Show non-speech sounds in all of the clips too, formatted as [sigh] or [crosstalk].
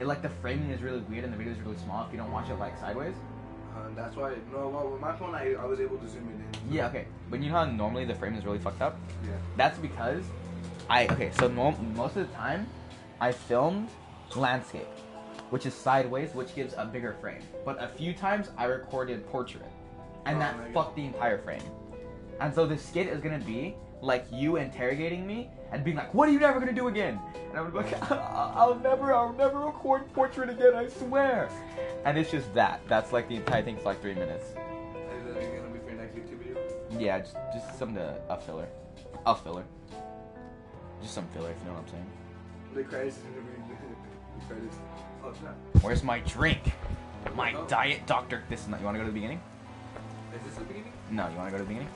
it like the framing is really weird and the video is really small if you don't watch it like sideways. Uh, that's why. No, well, with my phone, I, I was able to zoom it in. Yeah, okay. But you know how normally the frame is really fucked up? Yeah. That's because I okay. So norm, most of the time, I filmed landscape, which is sideways, which gives a bigger frame. But a few times I recorded portrait, and Oh that fucked the entire frame. And so the skit is gonna be like you interrogating me and being like, "What are you never gonna do again?" And I'm like, [laughs] "I'll never, I'll never record portrait again. I swear." And it's just that. That's like the entire thing for like three minutes. Is that gonna be for your next YouTube video? Yeah, just just some to a filler, a filler. Just some filler, if you know what I'm saying. The credits is gonna be the credits. Oh snap! Where's my drink? My Oh. diet doctor. This is not. You want to go to the beginning? Is this the beginning? No. You want to go to the beginning?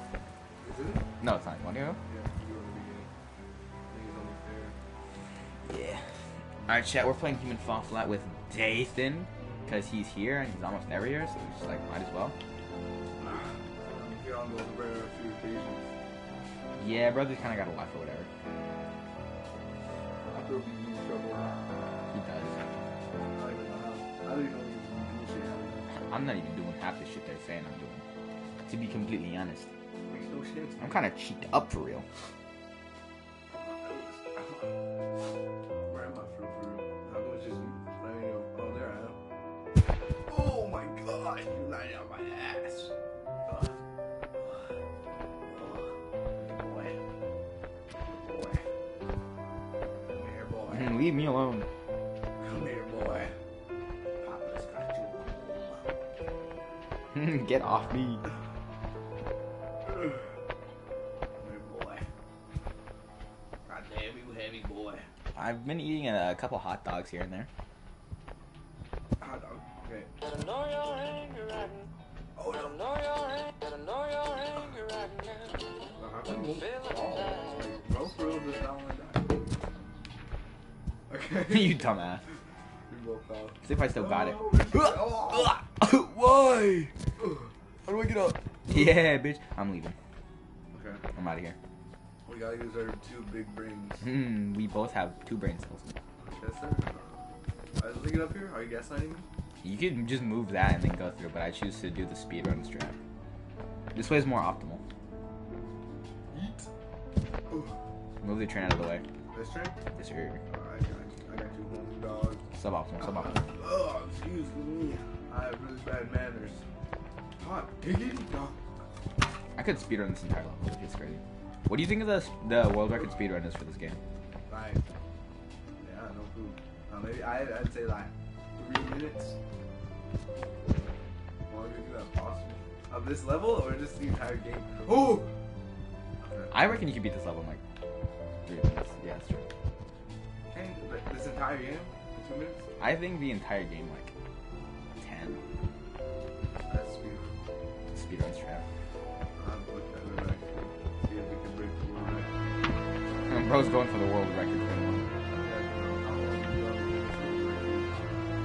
Is it? No, it's not. You want to go? Yeah, you go to the beginning. I think it's only fair. Yeah. All right, chat. We're playing Human Fall Flat with Dathan because he's here and he's almost never here, so it's just like might as well. [sighs] I'm here on those rare few occasions. Yeah, brother's kind of got a life or whatever. I could be in trouble. He does. I don't even know how. I don't even know if you do shit. I'm not even doing half the shit they're saying I'm doing. To be completely honest, no sense. I'm kind of cheeked up for real. Where am I for for real? How come it's just not even oh there I am. Oh my god, you lying on my ass. Ugh. Ugh. Boy. Boy. Come here, boy. Leave me alone. Come here, boy. Papa's got you. Get off me. I've been eating a, a couple hot dogs here and there. Hot dog. Okay. Gotta know your anger right Oh no. know your anger, gotta know your anger right now. Oh, now, How come you won't Feel fall? it. Like, bro, for real, does not want to die. Okay. [laughs] you dumbass. We both fell. See if I still got it. Oh. [laughs] Why? How do I get up? Yeah, bitch. I'm leaving. Okay. I'm out of here. We gotta use our two big brains. Hmm, we both have two brain cells. Yes, sir. I was looking up here. Are you gaslighting me? You could just move that and then go through, but I choose to do the speedrun strat. This way is more optimal. Yeet. Ooh. Move the train out of the way. This train? This here. Alright, I got you. I got you, home dog. Suboptimal, suboptimal. Oh, excuse me. I have really bad manners. Hot diggity dog. I could speedrun this entire level if it's crazy. What do you think of the the world record speedrun is for this game? Like, yeah, no food. Uh, maybe I, I'd say like three minutes. Longer than that possible. Of this level or just the entire game? Oh! I reckon you could beat this level in like three minutes. Yeah, that's true. But this entire game in two minutes? I think the entire game like ten That's beautiful. speedrun strat. Bro's going for the world record. one.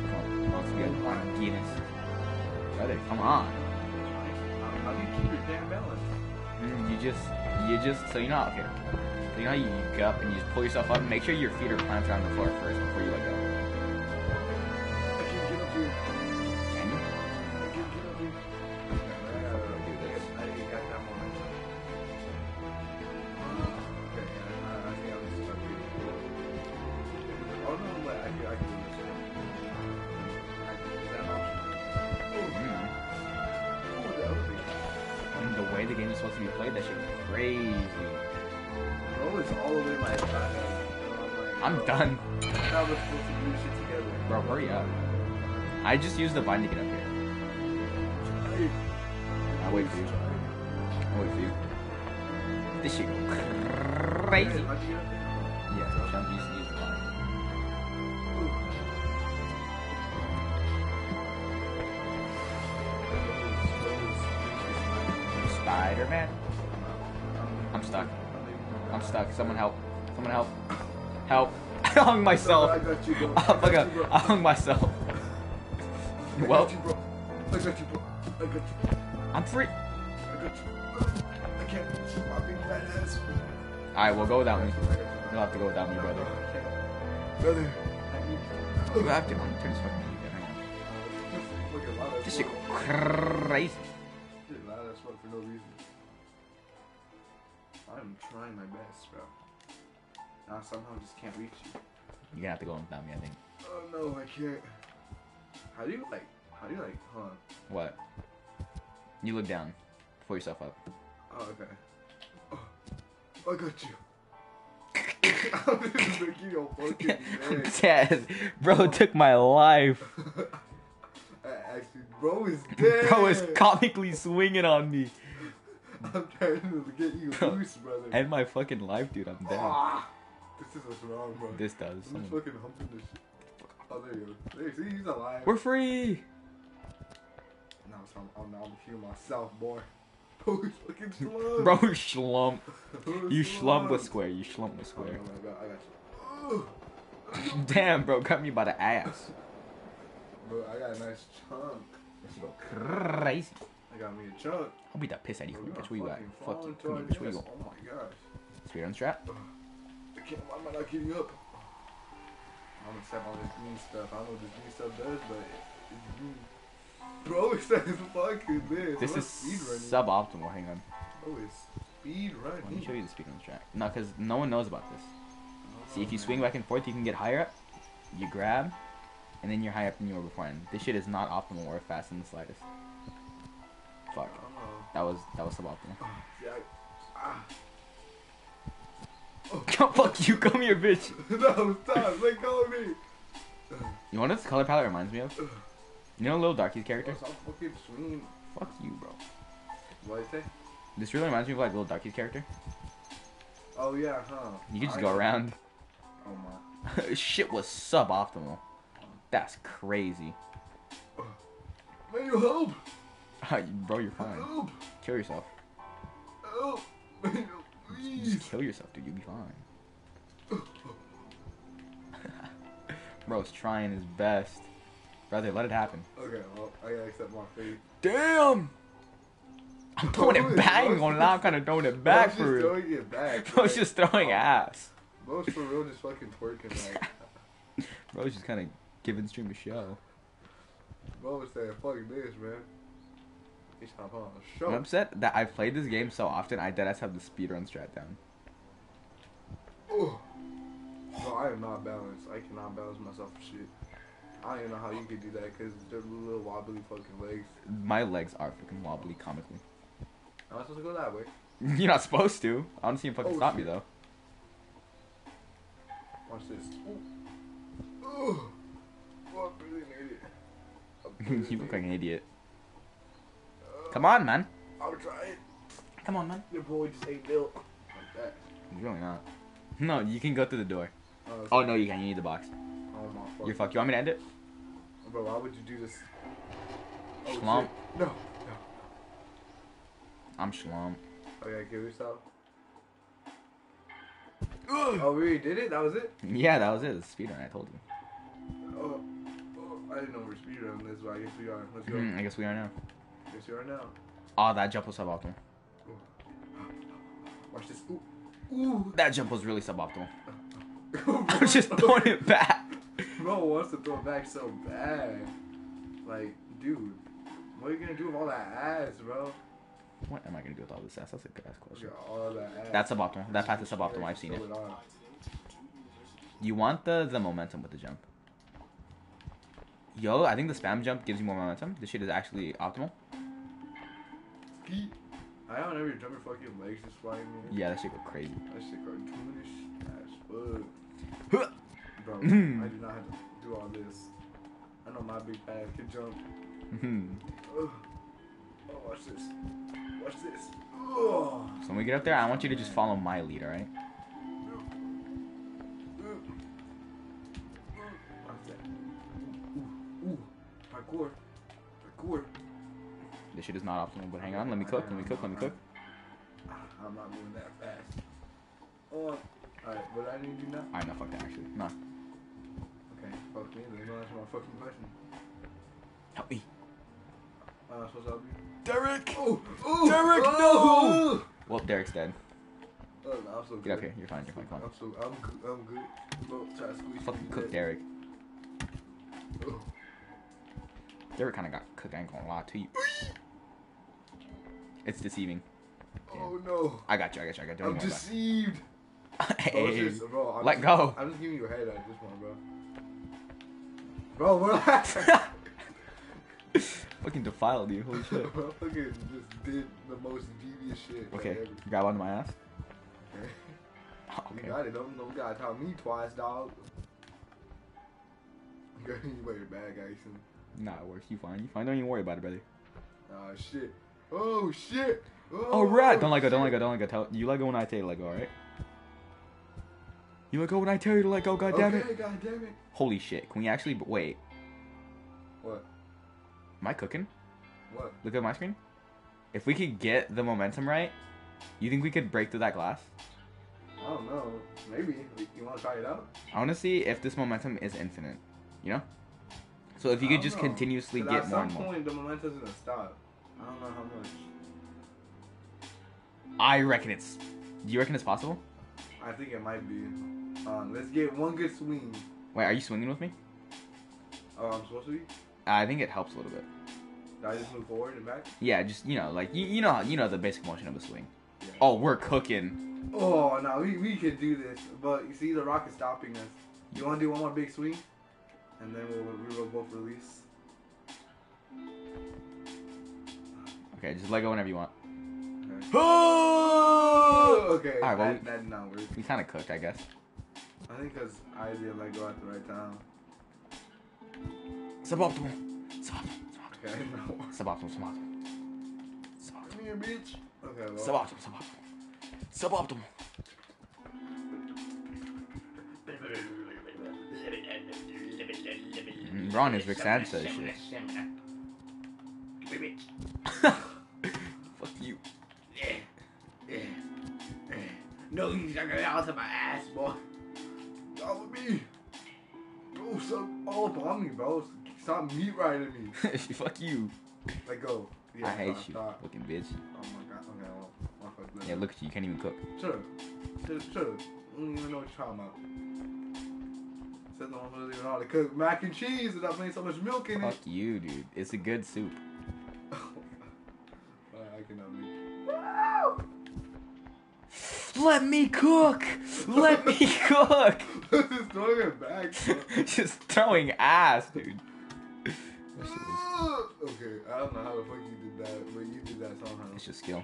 Come on, let's get on Guinness. Brother, come on. How do you keep your damn balance? Mm, You just, you just, so you know, okay. So you know how you, you get up and you just pull yourself up. Make sure your feet are planted on the floor first before you let go. The way the game is supposed to be played, that shit crazy. Bro, it's all over my side. I'm done. How we're supposed to do shit together. Bro, hurry up. I just used the vine to get up here. I'll wait for you. I'll wait for you. This shit go crazy. how'd you get up? Yeah, use Spider-Man. I'm stuck. I'm stuck. Someone help. Someone help. Help. [laughs] I hung myself. I got you, bro. [laughs] I I got you, bro. I hung myself. I Well, got you, bro. I got you, bro. I got you. I'm free. I got you. I can't. My big fat ass. Alright, we'll go without me. You. You'll have to go without me, brother. Brother. You have to. I'm gonna turn this fucking music down. Hang on. Fucking loud as This shit go crazy. Shit loud as fuck for no reason. I'm trying my best, bro. I somehow just can't reach you. You're gonna have to go on without me, I think. Oh no, I can't. How do you like? How do you like? Hold on. What? You look down. Pull yourself up. Oh, okay. Oh, I got you. [laughs] I'm just making your fucking [laughs] neck. Dead. Bro took my life. [laughs] Actually, bro is dead. Bro is comically swinging on me. [laughs] I'm trying to get you Bro, loose, brother. End my fucking life, dude. I'm dead. Ah, this is what's wrong, bro. This does. I'm Someone- fucking humping this shit. Oh, there you go. There, see, he's alive. We're free. Now, I'm, I'm, now I'm healing myself, boy. [laughs] Bro, fucking slump. Bro, schlump. Bro, You slump. [laughs] schlump with square. You schlump with square. Oh, god, I got you. Damn, bro, cut me by the ass. Bro, I got a nice chunk. This go crazy. I got me a chunk. I'll beat that piss out of you, bitch. Where you at? fucking Fuck you. Come here, bitch. Where you nest. go? Oh my gosh. Spear on strap. I can't, why am I not getting up? I'm gonna step on this green stuff. I don't know what this green stuff does, but it's green. Bro, [laughs] it's that fucking this. This is running. suboptimal. Hang on. Oh, it's speed Let me show you the speed on the track. No, because no one knows about this. Oh, See, if you swing back and forth, you can get higher up. You grab, and then you're higher up than you were before. And this shit is not optimal or fast in the slightest. Fuck. That was that was suboptimal. see, [laughs] I, ah. Fuck you, come here, bitch. [laughs] no, stop. Let go of me. You know what this color palette reminds me of? You know Little Darky's character? Stop fucking swinging. Fuck you, bro. What did I say? This really reminds me of like Little Darky's character. Oh, yeah, huh? You can just I- go around. [laughs] Oh, my. Shit was suboptimal. That's crazy. Man, you help. [laughs] bro, you're fine. Help. Kill yourself. Help. Please. Just kill yourself, dude. You'll be fine. [laughs] Bro's trying his best. Brother, let it happen. Okay, well, I gotta accept my fate. Damn! I'm [laughs] throwing it back. I ain't gonna lie, I'm kind of throwing it back Bro's for just real. throwing it back. Bro's like, just throwing oh. ass. Bro's for real just fucking twerking like. Bro's just kind of giving stream a show. Bro was saying, fuck this, man. He's trying to put on a show. I'm upset that I've played this game so often, I deadass have the speedrun strat down. Ugh. Bro, I am not balanced. I cannot balance myself for shit. I don't even know how you could do that because they're little wobbly fucking legs. My legs are fucking wobbly comically. Am I supposed to go that way? [laughs] You're not supposed to. I don't see him fucking Oh, stop me though. Watch this. Ooh. Ugh. Oh, I'm really an idiot. I'm really you look like an idiot. Come on, man. I'll try it. Come on, man. Your boy just ain't built Like that. You're really not. No, you can go through the door. Oh, Oh no, you can. You need the box. Oh my fuck. You're fucked. You want me to end it? Bro, why would you do this? Oh, Schlump. shit. No, no. I'm Shalom. Okay, give yourself. Oh, we already did it? That was it? Yeah, that was it. It's speedrun. I told you. Oh, oh I didn't know we're speedrunning this, but I guess we are. Let's go. Mhm, I guess we are now. Guess we are now. Oh, that jump was suboptimal. Watch this. Ooh. Ooh. That jump was really suboptimal. [laughs] I was just throwing it back. Bro wants to throw it back so bad. Like, dude, what are you gonna do with all that ass, bro? What am I gonna do with all this ass? That's a good ass question. All that ass. That's suboptimal. That path is suboptimal. I've seen it. Throw. You want the the momentum with the jump. Yo, I think the spam jump gives you more momentum. This shit is actually optimal. Skeet. I don't ever jump your fucking legs just flying in. Yeah, that shit go crazy. That shit cartoonish as fuck. Bro, I do not have to do all this. I know my big ass can jump. Mhm. Ugh. Oh, watch this. Watch this. Oh. so when we get up there, I want you to just follow my lead, alright? Parkour. Parkour. This shit is not optimal, but hang on. Let me cook. Let me cook. Let me cook. I'm not moving that fast. Oh. Alright, what do I need to do now? Alright, no, fuck that actually. No. Okay, fuck me. Let me answer my fucking question. Help me. Uh, I'm supposed to help you? Derek! Oh, oh, Derek, oh! Well, Derek's dead. Oh, no, I'm so good. Get up here. You're fine. You're fine. Come on. I'm so, I'm good. I'm good. Bro, try to squeeze Fucking me cook dead. Derek. They were kind of got cooked. I ain't gonna lie to you. It's deceiving. Oh no. I got you. I got you. I got you. I'm deceived. [laughs] Oh, bro, hey, just- bro, let just, go. I'm just giving you a head at this one, bro. Bro, what? [laughs] Fucking defiled you. Holy shit. [laughs] bro, fucking just did the most devious shit. Okay, grab onto my ass. Oh, You okay. got it. Don't, don't gotta tell me twice, dog. You wear your bag, Ison. Nah, it works. You fine. You fine. Don't even worry about it, brother. Oh shit. Oh shit. Oh, Oh, right. Don't let go. Don't let go. Don't let go. Tell you let go when I tell you to let go. All right. You let go when I tell you to let go. God damn okay, it. God damn it. Holy shit. Can we actually wait? What? Am I cooking? What? Look at my screen. If we could get the momentum right, you think we could break through that glass? I don't know. Maybe. You want to try it out? I want to see if this momentum is infinite. You know? So if you could just know. continuously get more and more. At some point, the momentum's gonna stop. I don't know how much. I reckon it's. Do you reckon it's possible? I think it might be. Um, let's get one good swing. Wait, are you swinging with me? Oh, I'm supposed to be. I think it helps a little bit. Did I just move forward and back? Yeah, just you know, like you, you know, you know the basic motion of a swing. Yeah. Oh, we're cooking. Oh, no, we, we could do this, but you see, the rock is stopping us. You want to do one more big swing, and then we'll we will both release. Okay, just let go whenever you want. Okay. Oh! okay. Alright, well, that, we- that did not work. We kind of cooked, I guess. I think because I didn't let go at the right time. Suboptimal. Suboptimal. Okay, [laughs] no. Suboptimal. Suboptimal. Suboptimal. Come here, bitch. Okay, well. Suboptimal. Suboptimal. Suboptimal. Ron is Rick Sansa shit. Fuck you. No, you suck it out of my ass, boy. Follow me. Bro, stop all up on me, bro. Stop meat riding me. [laughs] Fuck you. Let go. Yeah, I hate stop, you, stop. fucking bitch. Oh my god. Okay, well, well, fuck. Yeah, look at you. You can't even cook. Shut up. Shut, shut up. I don't even know what you're talking about. Said who doesn't even know how to cook mac and cheese without putting so much milk in Fuck it. you, dude. It's a good soup. [laughs] I cannot make Let me cook. Let me [laughs] cook. Just throwing it back. [laughs] Just throwing ass, dude. That shit was- okay, I don't know how the fuck you did that, but you did that somehow. It's just skill.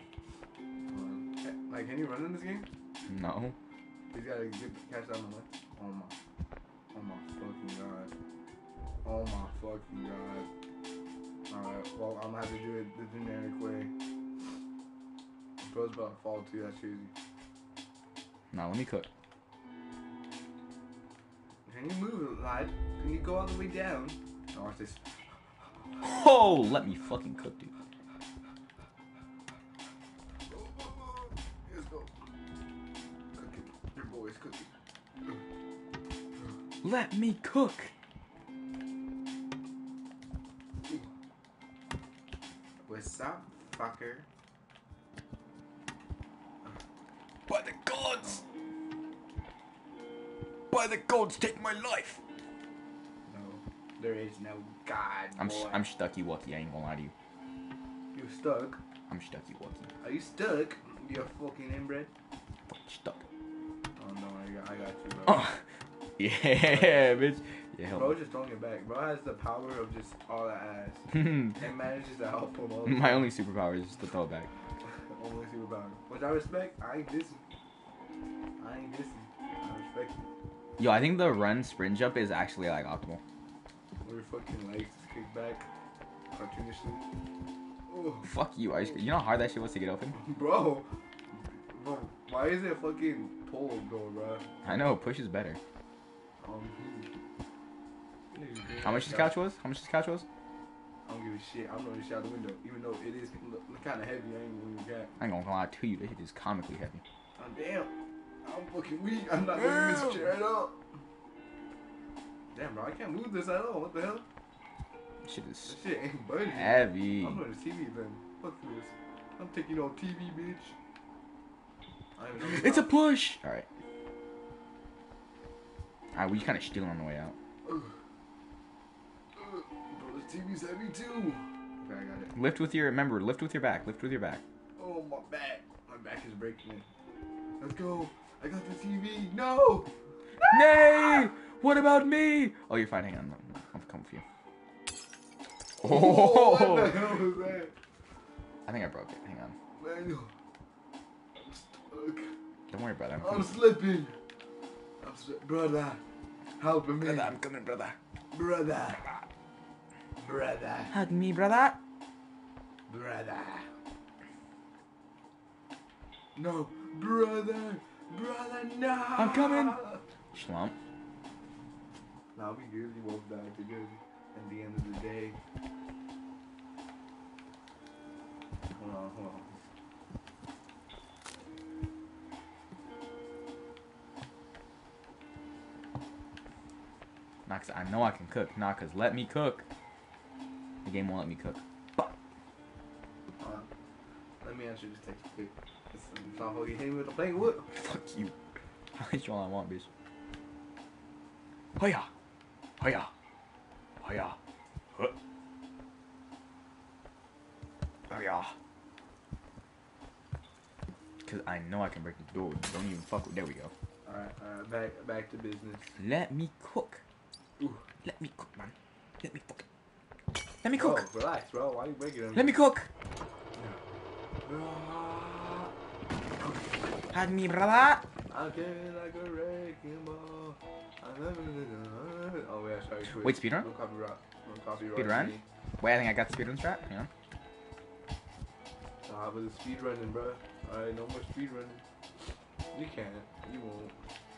Like, can you run in this game? No. You gotta get, catch that on the left. Oh my, oh my fucking god. Oh my fucking god. Alright, well, I'm gonna have to do it the generic way. Bro's about to fall too, that's crazy. No, let me cook. Can you move, lad? Can you go all the way down? Oh, watch this. Oh, let me fucking cook, dude. Let's go. Cooking. Your boy's cooking. Let me cook. What's up, fucker? By the gods. By the gods, take my life. No, there is no God. I'm boy. sh- I'm stucky wucky. I ain't gonna lie to you. You stuck? I'm stucky wucky. Are you stuck? You're fucking inbred? Fucking stuck. Oh no, I got, I got you, bro. Oh. [laughs] Yeah, bitch. Yeah, Bro, just throwing it back. Bro has the power of just all that ass. [laughs] me. Hmm. and manages to help him all. the My only superpower is just to throw it back. [laughs] only superpower. Which I respect. I ain't dissing. I ain't dissing. I respect it. Yo, I think the run sprint jump is actually like optimal. Where your fucking legs just kick back cartoonishly. Oh, Fuck you, ice cream. You know how hard that shit was to get open? bro. Bro, why is it fucking pulled though, bro? I know, push is better. How much this couch was? How much this couch was? I don't give a shit. I'm this shit out the window, even though it is kind of heavy. I ain't gonna. I ain't gonna lie to you, this shit is comically heavy. Oh, damn. I'm fucking weak. I'm not moving this chair at all. Damn, bro, I can't move this at all. What the hell? This shit is That shit ain't budging. heavy. I'm putting the TV then. Fuck this. I'm taking on TV, bitch. I don't even know It's a push! Alright. Alright, we kind of stealing on the way out. Bro, this TV's heavy too. Okay, I got it. Lift with your remember. Lift with your back. Lift with your back. Oh, my back. My back is breaking. Let's go. I got the TV. No! [laughs] Nay! What about me? Oh, you're fine. Hang on. I'm coming for you. Oh, [laughs] what the Oh! hell was that? I think I broke it. Hang on. Manuel. I'm stuck. Don't worry, brother. I'm I'm slipping. I'm brother. help me. Brother, I'm coming, brother. Brother. Brother. Hug me, brother. Brother. No. Brother. Brother, no. I'm coming. Schlump. Nah, we good. We both died together. At the end of the day. Hold on, hold on. Nah, 'cause I know I can cook. Nah, 'cause let me cook. The game won't let me cook. Fuck. Uh, let me answer this text quick. It's, it's not you hit me with the plane wood. Fuck you. [laughs] That's all I want, bitch. Hoya. Hoya. Hoya. Huh. Hoya. Cause I know I can break the door. Don't even fuck with. There we go. Alright, alright, back back to business. Let me cook. Ooh. Let me cook, man. Let me fuck. Let me cook. Bro, relax, bro. Why you breaking them? Let me cook. Hug me, brother. I came like a wrecking ball. I never did- Oh yeah, sorry. Quit. Wait, speedrun? No copyright. No copyright. Speedrun? Wait, I think I got the speedrun strat. Yeah. Nah, but it's speedrunning, bro. Alright, no more speedrunning. You can't. You won't.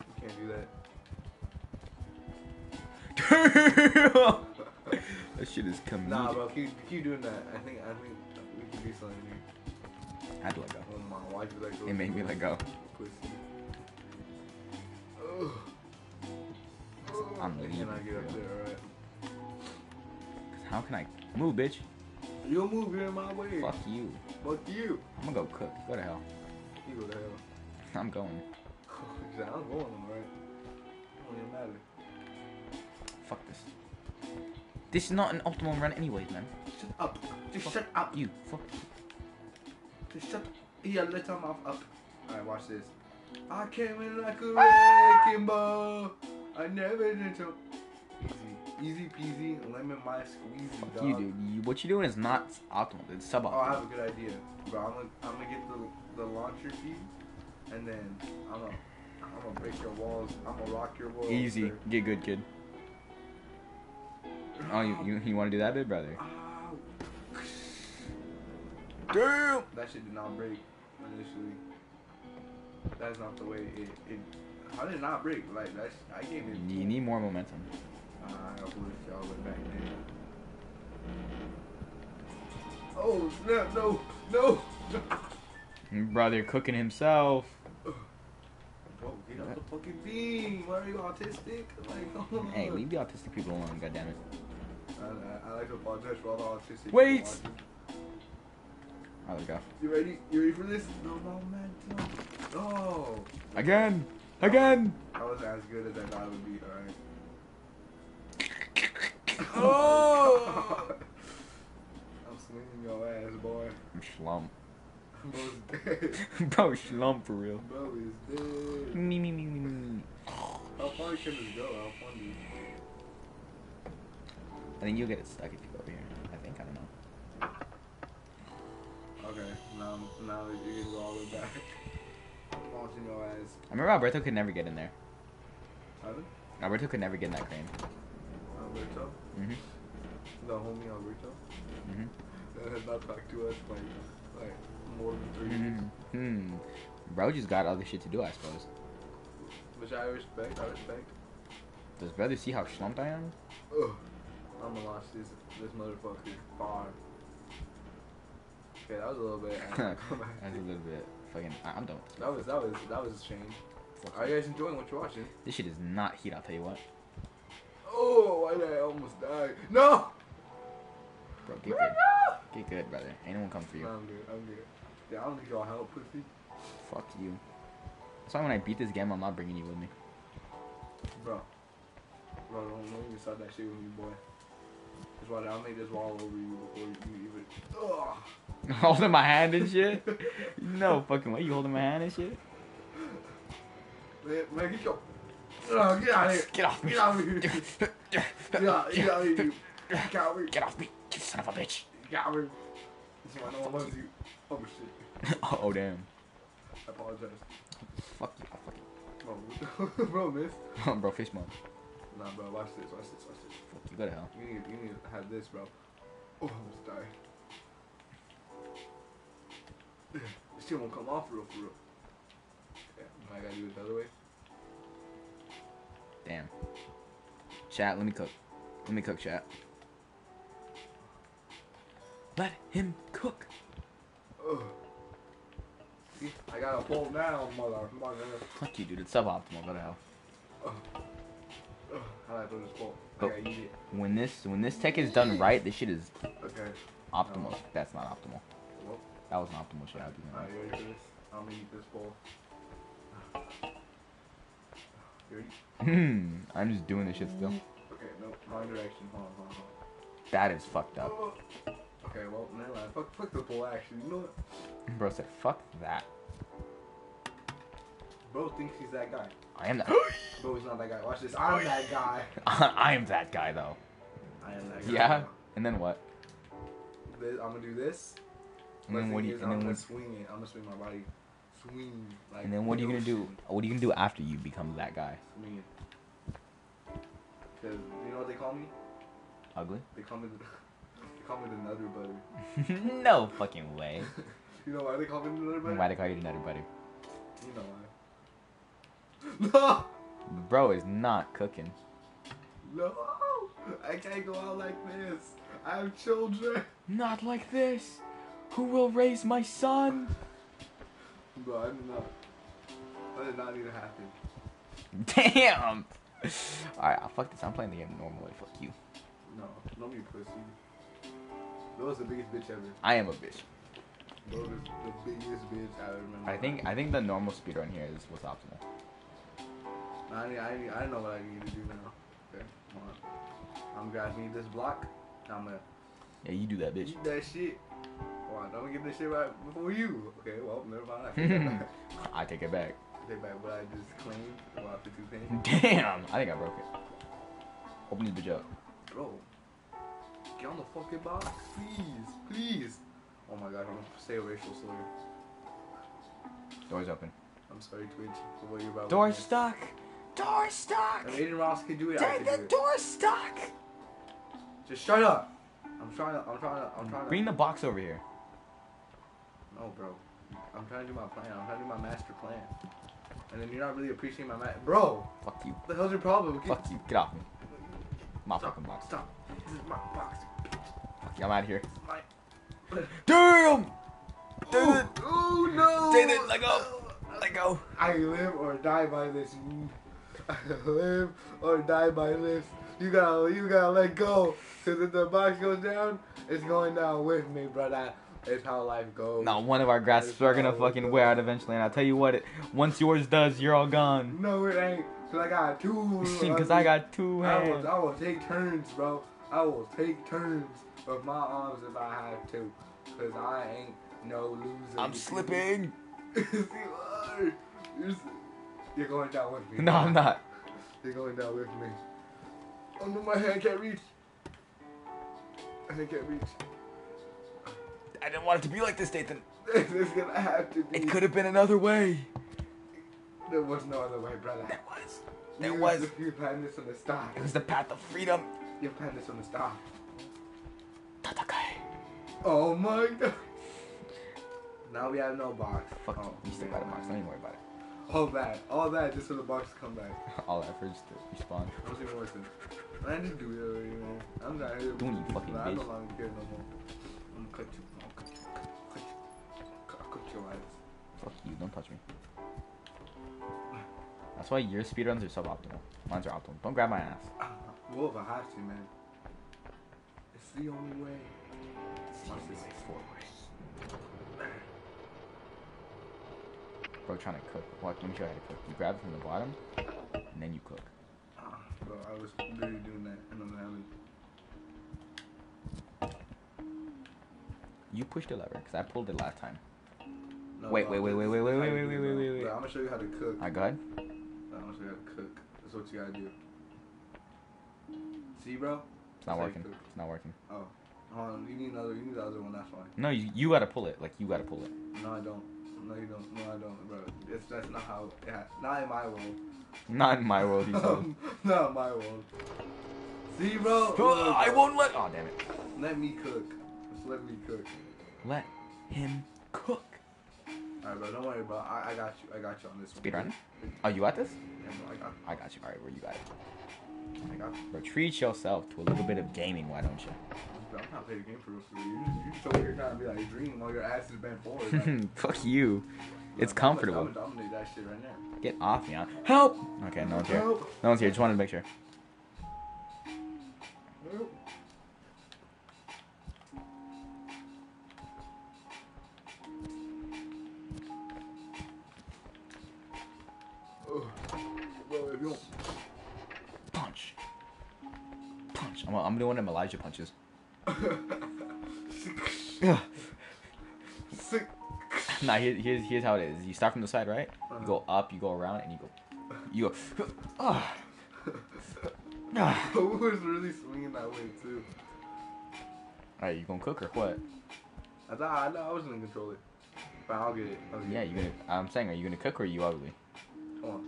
You can't do that. [laughs] that shit is coming. Nah, bro. Keep keep doing that. I think I think we can do something here. How'd you let go? Oh my, why'd you let go? It made me let go. Pussy. Ugh. I'm I leaving, cannot get up there, alright? How can I move, bitch? You'll move here in my way. Fuck you. Fuck you. I'm gonna go cook. Go to hell. You go to hell. I'm going. [laughs] I'm going, alright? It don't even matter. Fuck this. This is not an optimal run, anyways, man. Shut up. Just shut up. You. Fuck. Just shut Yeah, let your mouth up. Alright, watch this. I came in like a ah! wrecking ball. I never did so. Easy. Easy peasy, lemon my squeezy, Fuck dog. you, dude. You, what you're doing is not optimal. It's suboptimal. Oh, I have a good idea, bro. I'm gonna, I'm gonna get the the launcher key, and then I'm gonna I'm gonna break your walls. I'm gonna rock your walls. Easy. sir. Get good, kid. Oh, you you, you want to do that, big brother? Damn. That shit did not break initially. That's not the way it. it how did it not break? Like that's I gave it. You need more momentum. Uh, I wish y'all went back there. Oh snap! No, no. [laughs] Brother cooking himself. Bro, get the fucking. Why are you autistic? Like. [laughs] Hey, leave the autistic people alone, goddammit. I, I, I like to apologize for all the autistic. Wait. Oh, we go. You ready? You ready for this? No, no, man, no. No. Again! Again! I wasn't as good as I thought it would be. All right. [laughs] Oh! [laughs] I'm swinging your ass, boy. I'm schlump. [laughs] Bro's dead. Bro, schlump for real. Bro is dead. Me, me, me, me, me. How far can this go? How far do you? I think you'll get it stuck if you go over here. I think, I don't know. Okay, now, now you can go all the way back. I'm launching your ass. I remember Alberto could never get in there. Pardon? Alberto could never get in that crane. Alberto? Mm-hmm. The homie Alberto? Mm-hmm. That has not talked to us like, like more than three years. Mm-hmm. Hmm. Bro just got other shit to do, I suppose. Which I respect, I respect. Does brother see how schlumped I am? Ugh. I'm gonna launch this, this motherfucker far. Okay, that was a little bit. [laughs] That's a little bit fucking. I- I'm done. that was, that was, that was a change. Are you guys enjoying what you're watching? This shit is not heat, I'll tell you what. Oh, why did I almost die? No! Bro, get good. Get good, brother. Ain't no one come for you. No, I'm good, I'm good. Yeah, I don't need y'all help, pussy. Fuck you. That's why when I beat this game, I'm not bringing you with me. Bro. Bro, don't, don't even start that shit with me, boy. Just watch. I'll make this wall over you before you even. Ugh. [laughs] holding my hand and shit. No fucking way. You holding my hand and shit? Man, man, get your. Get out of here. Get off me. Get out of here. [laughs] Get out, get out of here. Get out of here. Get off me, you son of a bitch. Get out of here. This is why no one loves you. Oh shit. [laughs] oh damn. I apologize. Fuck you. Fuck Bro, bro, miss. Bro, fish mode. Nah, bro, watch this, watch this, watch this. Fuck you. Go to hell. You need, you need to have this, bro. Oh, I almost died. [clears throat] This shit won't come off real for real. Yeah, I gotta do it the other way. Damn. Chat, let me cook. Let me cook, chat. Let him cook. Ugh. See, I got a pole now, mother. mother. Fuck you, dude. It's suboptimal. Go to hell. Ugh. How do I put this pole? Oh. Gotta eat it. When this when this tech is done right, this shit is Okay. optimal. That's not optimal. Well, That was an optimal shit. I'd be honest. you ready for this? I'm gonna eat this. Hmm. I'm just doing this shit still. Okay, no, wrong direction. Hold on, hold on, hold That is fucked up. Oh. Okay, well, never mind. Fuck, fuck the actually. You know what? Bro said, "Fuck that." Bro thinks he's that guy. I am that. Bro, he's [gasps] not that guy. Watch this. I'm that guy. [laughs] I am that guy though. I am that guy. Yeah. And then what? This, I'm gonna do this. And then what do you? And I'm then gonna what? swing it. I'm gonna swing my body. Swing. Like And then what are you gonna do? What are you gonna do after you become that guy? Swing it. Cause you know what they call me? Ugly? They call me the, [laughs] they call me the Nutter Butter. [laughs] no fucking way. You know why they call me the Nutter Butter? Why they call you the Nutter Buddy? You know why. No, [laughs] Bro is not cooking. no, I can't go out like this. I have children. Not like this. Who will raise my son? Bro, I did not. That did not need to happen. Damn. All right, I'll fuck this. I'm playing the game normally. Fuck you. No, don't be a pussy. Bro was the biggest bitch ever. I am a bitch. Bro was the biggest bitch I ever remember. I think I think the normal speed run here is what's optimal. I need, I I know what I need to do now. Okay, hold on. I'm gonna need this block. I'm gonna Yeah, you do that, bitch. eat that shit. Hold on, I'm gonna get this shit right before you. Okay, well, never mind. I take. [laughs] It back. I take back what I just claimed about the two things. Damn. I think I broke it. Open this bitch up. Bro, get on the fucking box, please, please. Oh my god, I'm gonna say a racial slur. Door's open. I'm sorry, Twitch, what you're about. to Door do. stuck. Door stuck. If Adin Ross could do it, I Dang, could do the it. door stuck. Just shut up. I'm trying to. I'm trying to. I'm trying to. Bring the box over here. No, bro. I'm trying to do my plan. I'm trying to do my master plan. And then you're not really appreciating my ma- Bro, Fuck you. what the hell's your problem? Get- Fuck you. Get off me. My Stop. fucking box. Stop. This is my box. Fuck you. I'm out of here. My. Damn. Oh, oh no! David, let go. Let go. I live or die by this. I [laughs] live or die by this. You gotta, you gotta let go. Cause if the box goes down, it's going down with me, brother. It's how life goes. Now one of our grasps are gonna fucking wear out eventually, and I'll tell you what, it, once yours does, you're all gone. No, it ain't. Cause I got two. [laughs] Cause I got two I hands. will, I will take turns, bro. I will take turns with my arms if I have to. Cause I ain't no loser. I'm [laughs] slipping. Yes, you are. You're, going down with me. No, I'm not. You're going down with me. Oh no, my hand can't reach. My hand can't reach. I didn't want it to be like this, Nathan. it's gonna have to be. It could have been another way. There was no other way, brother. There was. There you, was. You planned this from the start. It was the path of freedom. You planned this from the start. Tatakai. Oh my god. Now we have no box. Fuck oh, you. You still got a box. Don't even worry about it. All that. All that just for the box to come back. [laughs] All that for just to respawn. I was even worse than. Man, just do it already, man. I'm not here. Do it, you fucking Nah, I bitch. longer care no more. I'm gonna cut you. I'll cut you. Cut you. I'll cut your ass. Fuck you. Don't touch me. That's why your speedruns are suboptimal. Mine's are optimal. Don't grab my ass. [laughs] Well, if I have to, man. It's the only way. Watch this. Bro, trying to cook. Watch, let me show you how to cook. You grab it from the bottom, and then you cook. Ah, bro, I was literally doing that and I'm having. You push the lever, because I pulled it last time. No, Wait, wait, wait, this- wait, wait, wait, wait, wait, wait, wait, wait. I'm gonna show you how to cook. Alright, go ahead. I'm gonna show you how to cook. That's what you gotta do. See, bro? It's not That's working. It's not working. Oh, hold on. You need another. You need the other one. That's fine. No, you, you gotta pull it. Like, you gotta pull it. No, I don't. No, you don't. No, I don't, bro. It's, that's not how. Yeah, not in my world. Not in my world, he [laughs] said. not in my world. See, bro? I won't let. Oh, damn it. Let me cook. Just let me cook. Let him cook. Alright, bro. Don't worry, bro. I, I got you. I got you on this one. Speed run? Oh, you at this? Yeah, bro. I got. I got you. Alright, where you got it? I got. You. Bro, treat yourself to a little bit of gaming, why don't you? I'm not playing the game for real. For real. You, you over here trying to be like dream while your ass is bent forward. Like? [laughs] Fuck you. It's I'm comfortable. gonna dominate that shit right now. Get off me, huh? Help! Okay, no one's here. Help. No one's here. Just wanted to make sure. Help. Ugh. Bro, if you don't. Punch. I'm, I'm doing them Elijah punches. Nah, here, here's, here's how it is. You start from the side, right? You go up, you go around, and you go. You go. Ah. [laughs] Who was really swinging that way too? Alright, you gonna cook or what? I thought I, thought I was gonna control it, but I'll get it. I'll get Yeah, you gonna. I'm saying, are you gonna cook or are you ugly? Come on.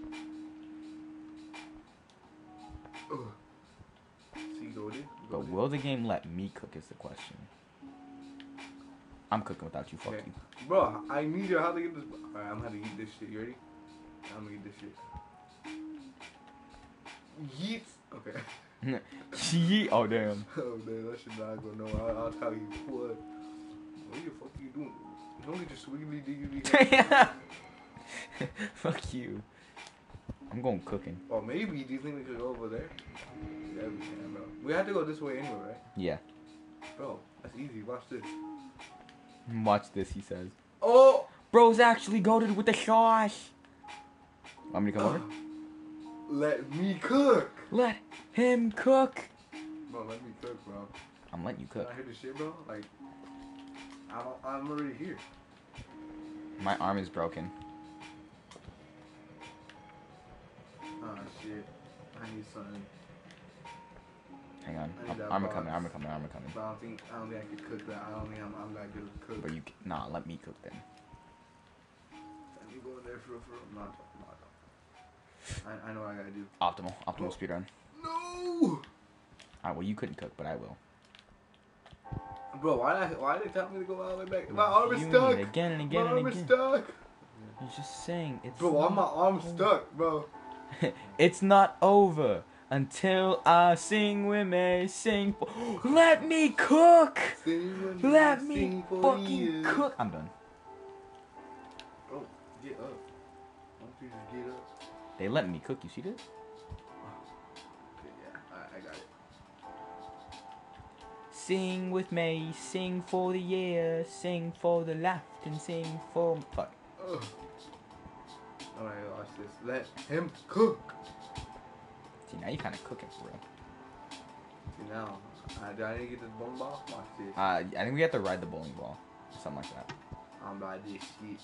Ugh. But will the game let me cook? Is the question. I'm cooking without you. Fuck Okay. you. Bro, I need your how to get this. Alright, I'm gonna eat this shit. You ready? I'm gonna eat this shit. Yeet. Okay. [laughs] Yee- oh damn. [laughs] oh damn, that shit not go nowhere. I'll, I'll tell you what. What the fuck are you doing? Don't get your swiggly diggly. [laughs] Fuck you. I'm going cooking. or maybe do you think we could go over there? Yeah, we can, bro. We have to go this way anyway, right? Yeah. Bro, that's easy. Watch this. Watch this, he says. Oh. Bro's actually goaded with the sauce. Want me to come over? Uh, let me cook. Let him cook. Bro, let me cook, bro. I'm letting you cook. I hear this shit, bro? Like, I'm, I'm already here. My arm is broken. Oh shit. I need something. Hang on. I'm, box. coming, armor coming, armor coming. But I don't think I don't think I could cook that. I don't think I'm, I'm that good at cook. But you, nah, let me cook then. Let me go in there for real, for real. I'm not talking about I, I know what I gotta do. Optimal, optimal oh. speedrun. No! Alright, well you couldn't cook, but I will. Bro, why did I, why did they tell me to go all the way back? My arm is You stuck. Again and again my and arm is stuck. He's just saying it's. Bro, why my arm stuck, bro? [laughs] it's not over until I sing with [gasps] me, sing. For... Let me cook. Let me fucking you. cook. I'm done. Bro, get up. Why don't you just get up? They let me cook. You see this? Okay, yeah, I, I got it. Sing with me, sing for the year, sing for the left, and sing for. Fuck. Ugh. Alright, watch this. Let him cook. See now you kind of cooking for real. See now, I, do I need to get this bowling ball? Watch this. Uh, I think we have to ride the bowling ball, something like that. I'm by this shit.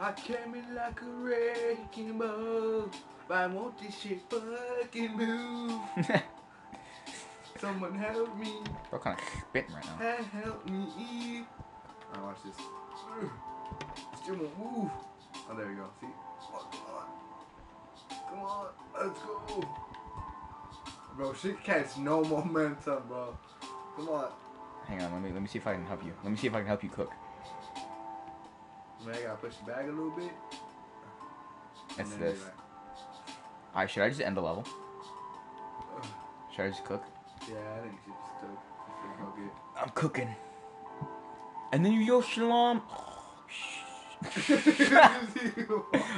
I came in like a wrecking ball. But I want this shit fucking move. [laughs] Someone help me. Bro, kind of spitting right now. Help me. Alright, watch this. Won't move. Oh, there we go. See? Come on. Let's go. Bro, shit catch no momentum, bro. Come on. Hang on, let me let me see if I can help you. Let me see if I can help you cook. Man, I gotta push it back a little bit. It's this. like- Alright, should I just end the level? Ugh. Should I just cook? Yeah, I think you should just cook. Just cook it. I'm cooking. And then you yo shalom. Oh [laughs]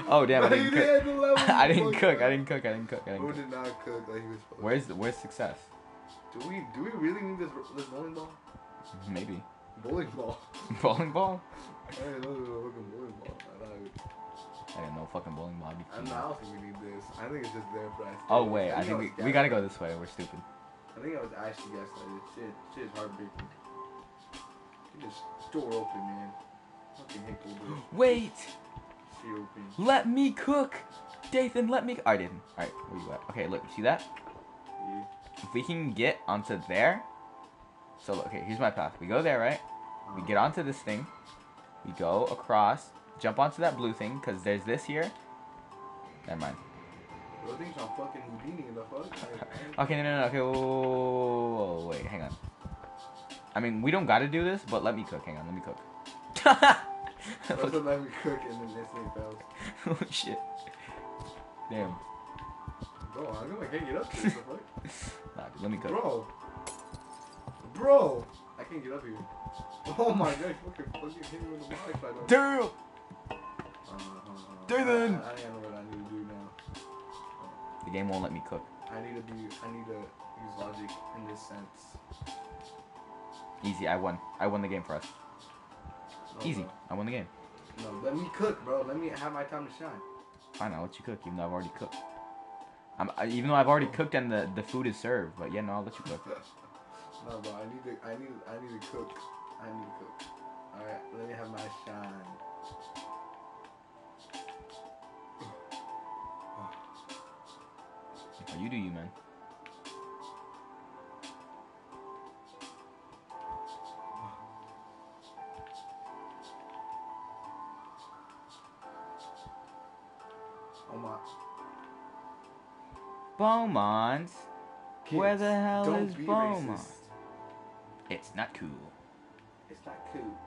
Oh, damn! I [laughs] didn't cook. I didn't cook. I didn't cook. I didn't cook. I didn't cook. did not cook like he was supposed Where's the, where's success? Do we do we really need this this bowling ball? Maybe Bowling ball. [laughs] bowling ball. I didn't know there was a fucking bowling ball. I thought I didn't know fucking bowling ball. I'm cute. not, I don't think we need this. I think it's just there for us. Oh wait, I think we, we gotta go this way. We're stupid. I think I was actually gaslighted. Shit, shit is heartbreaking. Get this door open, man. Fucking hate cold doors. Wait! Let me cook! Dathan, let me. I didn't. Alright, where you at? Okay, look, see that? Yeah. If we can get onto there. So, look, okay, here's my path. We go there, right? We get onto this thing. We go across. Jump onto that blue thing, because there's this here. Never mind. Bro, I think fucking Houdini in the fuck. Okay, no, no, no. Okay, whoa, whoa, whoa, whoa, wait, hang on. I mean, we don't gotta do this, but let me cook. Hang on, let me cook. That's what let me cook and then this thing fails. [laughs] oh shit. Damn. Bro, how come I can't get up here? What the fuck? [laughs] Nah, dude, let me cook. Bro. Bro. I can't get up here. Oh my god, fucking fucking hit me with the mic. I don't. Damn! Uh, uh, uh, I, I I know what I need to do now. The game won't let me cook. I need to be. I need to use logic in this sense. Easy, I won. I won the game for us. No, Easy. I won the game. No, let me cook, bro. Let me have my time to shine. Fine, I'll let you cook, even though I've already cooked. I'm, I, even though I've already cooked and the, the food is served, but yeah, no, I'll let you cook. [laughs] No, bro. I need to. I need. I need to cook. I need to cook. All right. Let me have my shine. Oh, you do you, man. Beaumont. Where the hell is be Beaumont? racist. It's not cool. It's not cool.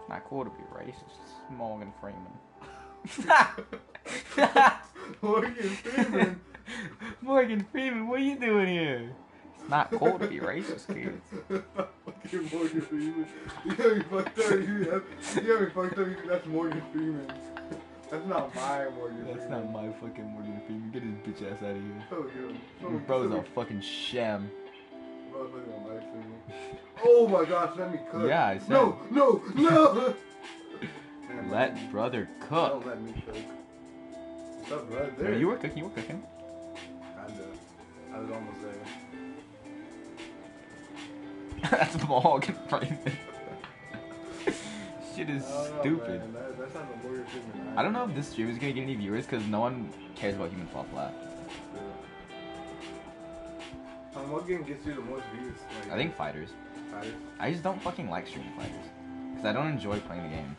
It's not cool to be racist. It's Morgan Freeman. [laughs] Morgan Freeman. [laughs] Morgan Freeman, what are you doing here? It's not cool to be racist, kids. [laughs] Fucking Morgan Freeman. You got me fucked up. You got, you got me fucked up. That's Morgan Freeman. That's not my Morgan That's Freeman. not my fucking Morgan Freeman. Get his bitch ass out of here. Oh, yeah. Your oh, bro's a fucking sham. Bro's fucking on live. Oh my gosh, let me cook. Yeah, I said. No, no, [laughs] no! Man, Let brother Don't cook. let me cook. What's up, right No, you were cooking, you were cooking. Kinda. I was almost there. [laughs] That's Morgan Freeman. Shit is stupid. man. That, that's not the Morgan Freeman. I don't know if this stream is gonna get any viewers because no one cares about Human Fall Flat. Um, what game gets you the most views? Like, I think fighters. Fighters? I just don't fucking like streaming fighters because I don't enjoy playing the game.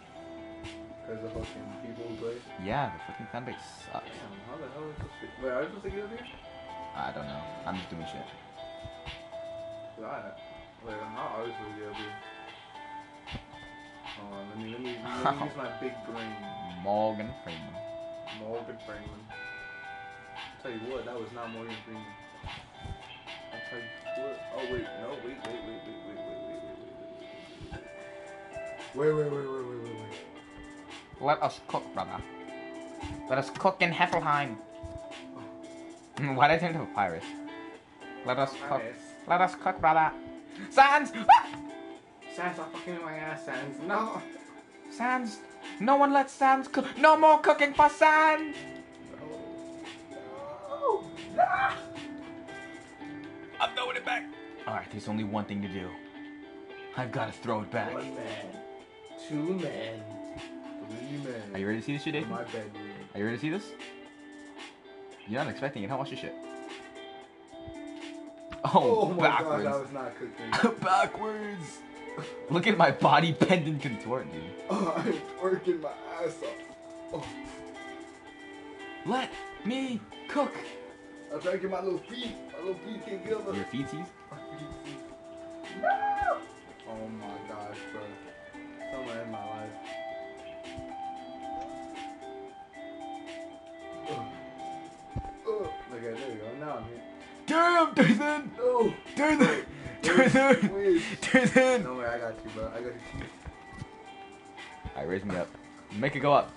Because the fucking people who play. Yeah, the fucking fanbase sucks. Damn, how the hell is this shit? Wait, are you supposed to get up here? I don't know. I'm just doing shit. God. Wait, how are we supposed to get up here? Hold on, let me, let me, let me use my big brain. Morgan Freeman. Morgan Freeman. Tell you what, that was not Morgan Freeman. I'll tell you what. Oh wait, no, wait, wait, wait, wait, wait, wait, wait, wait, wait, wait, wait, wait, wait, wait, wait, wait. Let us cook, brother. Let us cook in Heffelheim. Why did I turn into a pirate? Let us cook. Let us cook, brother. Sans! Ah! Sans, stop fucking in my ass, Sans. No. Sans! No one lets Sans cook. No more cooking for Sans! No. No. I'm throwing it back. Alright, there's only one thing to do. I've got to throw it back. One man. Two men. Three men. Are you ready to see this shit, Dave? my bedroom. Are you ready to see this? You're not expecting it, huh? Watch your shit. Oh, Oh my god, backwards. that was not cooking. [laughs] backwards. [laughs] Look at my body bend and contort, dude. oh, [laughs] I'm working my ass off. Oh, Let me cook. I'm trying to get my little feet. My little feet can't get over. Your feeties? No! [laughs] Oh my gosh, bro. Somewhere in my life. Ugh. Ugh. Okay, there you go. Now I'm here. Damn, Dathan! No! Dathan! Dathan! Wait. Dathan! No way, I got you, bro. I got you. Alright, raise me up. Make it go up.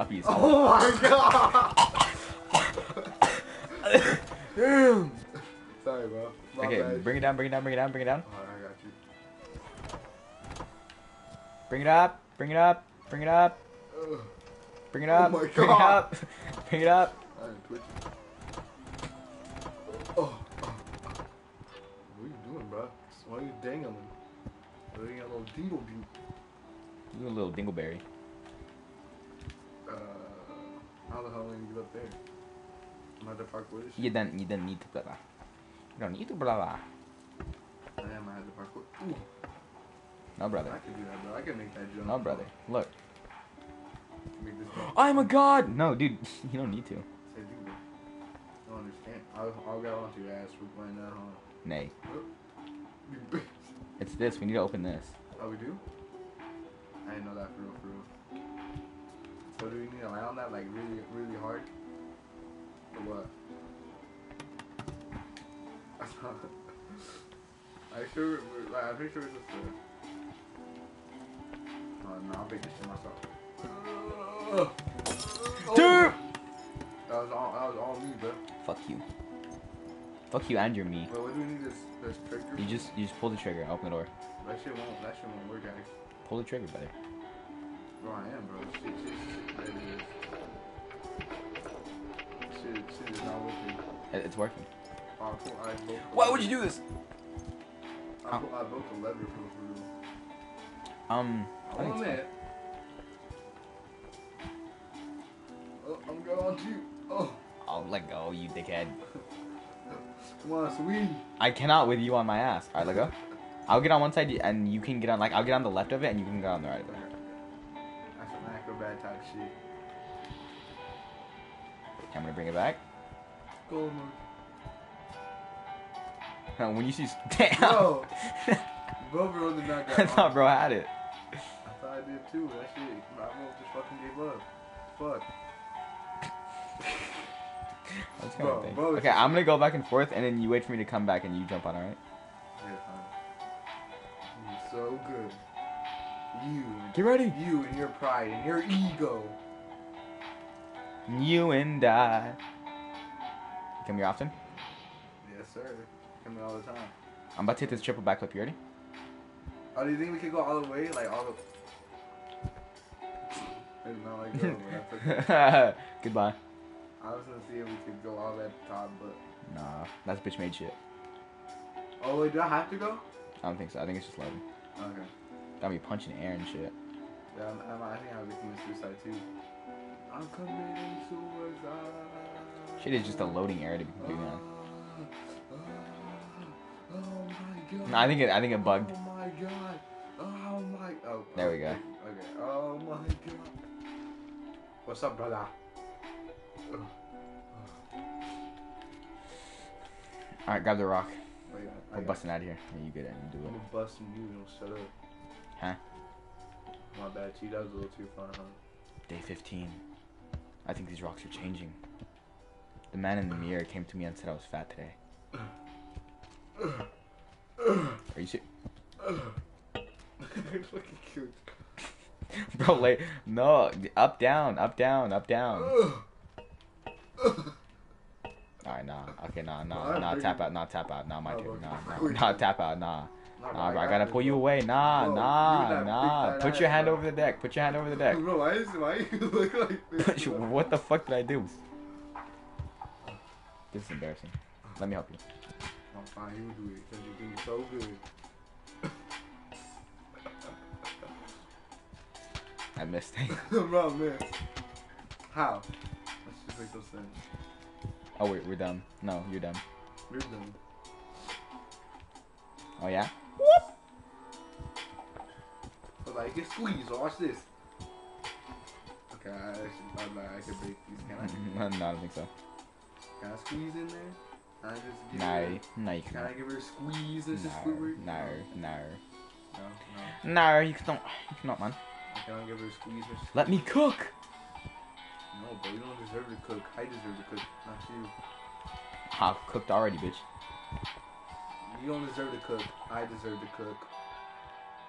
Up easy. Oh my god! Damn! Sorry, bro. My Okay, bad. bring it down, bring it down, bring it down, bring it down. Alright, I got you. Bring it up, bring it up, bring it up, Ugh. bring it up, Oh my bring it up, bring it up. I'm twitching. Oh, oh, oh. What are you doing, bro? Are you dangling? A little dingle. You a little dingleberry. Uh, how the hell I gonna get up there? I'm at the park with this You don't, you don't need to blah blah. You don't need to blah blah. I am the park with. Ooh, No, brother. I can do that, bro. I can make that jump. No, brother. Look. Make this jump. I'm a god! No, dude. [laughs] You don't need to. Say, dude, I don't understand. I'll, I'll get onto your ass for playing that, huh? Nay. You. It's this. We need to open this. Oh, we do? I didn't know that for real, for real. So do we need to land on that like really, really hard? Or what? [laughs] I sure, we're- like, I'm pretty sure it's just a... Oh, no, I'll make this shit myself. Oh. Dude! That was all, that was all me, bro. Fuck you. Fuck you and your me. But what do we need this, this trigger? You just you just pull the trigger. Open the door. That shit won't, that shit won't work, guys. Pull the trigger, brother. Bro, I am, bro. Shit, shit, shit. There it is. Shit, shit is not working. It- It's working. I pull, I broke Why would you do this? I, pull, I broke the lever for for real. Um. I think Oh, it's man. Oh, I'm going to. Oh. I'll let go, you dickhead. [laughs] come on, sweetie. I cannot with you on my ass. Alright, let go. I'll get on one side and you can get on like I'll get on the left of it and you can get on the right of it. That's some acrobat type shit. Okay, I'm gonna bring it back. Go, [laughs] man. when you see, [laughs] damn. Bro. [laughs] Bro, bro, did not I thought bro had it. I thought I did too. That shit. My bro just fucking gave up. Fuck. That's kind of thing. bro, Okay, I'm gonna go back and forth and then you wait for me to come back and you jump on, alright? Yeah, fine. You're so good. You. Get ready. You and your pride and your ego. You and I. You come here often? Yes, sir. Come here all the time. I'm about to hit this triple backflip. You ready? Oh, do you think we could go all the way? Like all the. [laughs] It's not like go, but that's okay. Goodbye. I was gonna see if we could go all the way at the top, but. Nah, that's bitch made shit. Oh wait, do I have to go? I don't think so. I think it's just loading. Okay. Got me punching air and shit. Yeah, I'm, I'm, I think I'll be committing suicide too. I'm committing suicide. Shit is just a loading area to be completely honest. Ah, ah, oh. No, I think it. I think it bugged. Oh my god. Oh my. Oh. There we go. Okay. Oh my god. What's up, brother? Ugh. All right, grab the rock. Oh, Wait, I We're busting out of here. Yeah, you get it. You do I'm it. gonna bust you. Don't shut up. Huh? My bad, T. That was a little too fun, huh? Day 15. I think these rocks are changing. The man in the mirror came to me and said I was fat today. Are you serious? Fucking cute. Bro, like, no. Up, down, up, down, up, down. [laughs] Alright, nah. Okay, nah, nah, nah. Tap out, nah, tap out. Nah, my okay. Nah, nah, nah, tap out, nah. Nah, bro, I got gotta pull you away. Nah, nah, nah. Put your hand over the deck. Put your hand over the deck. Bro, why is why you [laughs] look like this? [laughs] what the fuck did I do? This is embarrassing. Let me help you. I'm fine, you do it. Cause you do so good. [laughs] I missed. Bro, man. How? Let's just those sense. oh wait, we're done. No, you're done. We're done. Oh yeah. But like, get squeezed. Watch this. Okay, I, I, should, I, like, I can break these. Can I? [laughs] no, I don't think so. Can I squeeze in there? Can I just give No, her? no, you Can cannot. I give her a squeeze? That's just No, Squidward? no, no, No, no. You cannot. You cannot, man. no. Can I give her a squeeze? Or Let me cook. No, bro, you don't deserve to cook. I deserve to cook, not you. I've cooked already, bitch. You don't deserve to cook. I deserve to cook.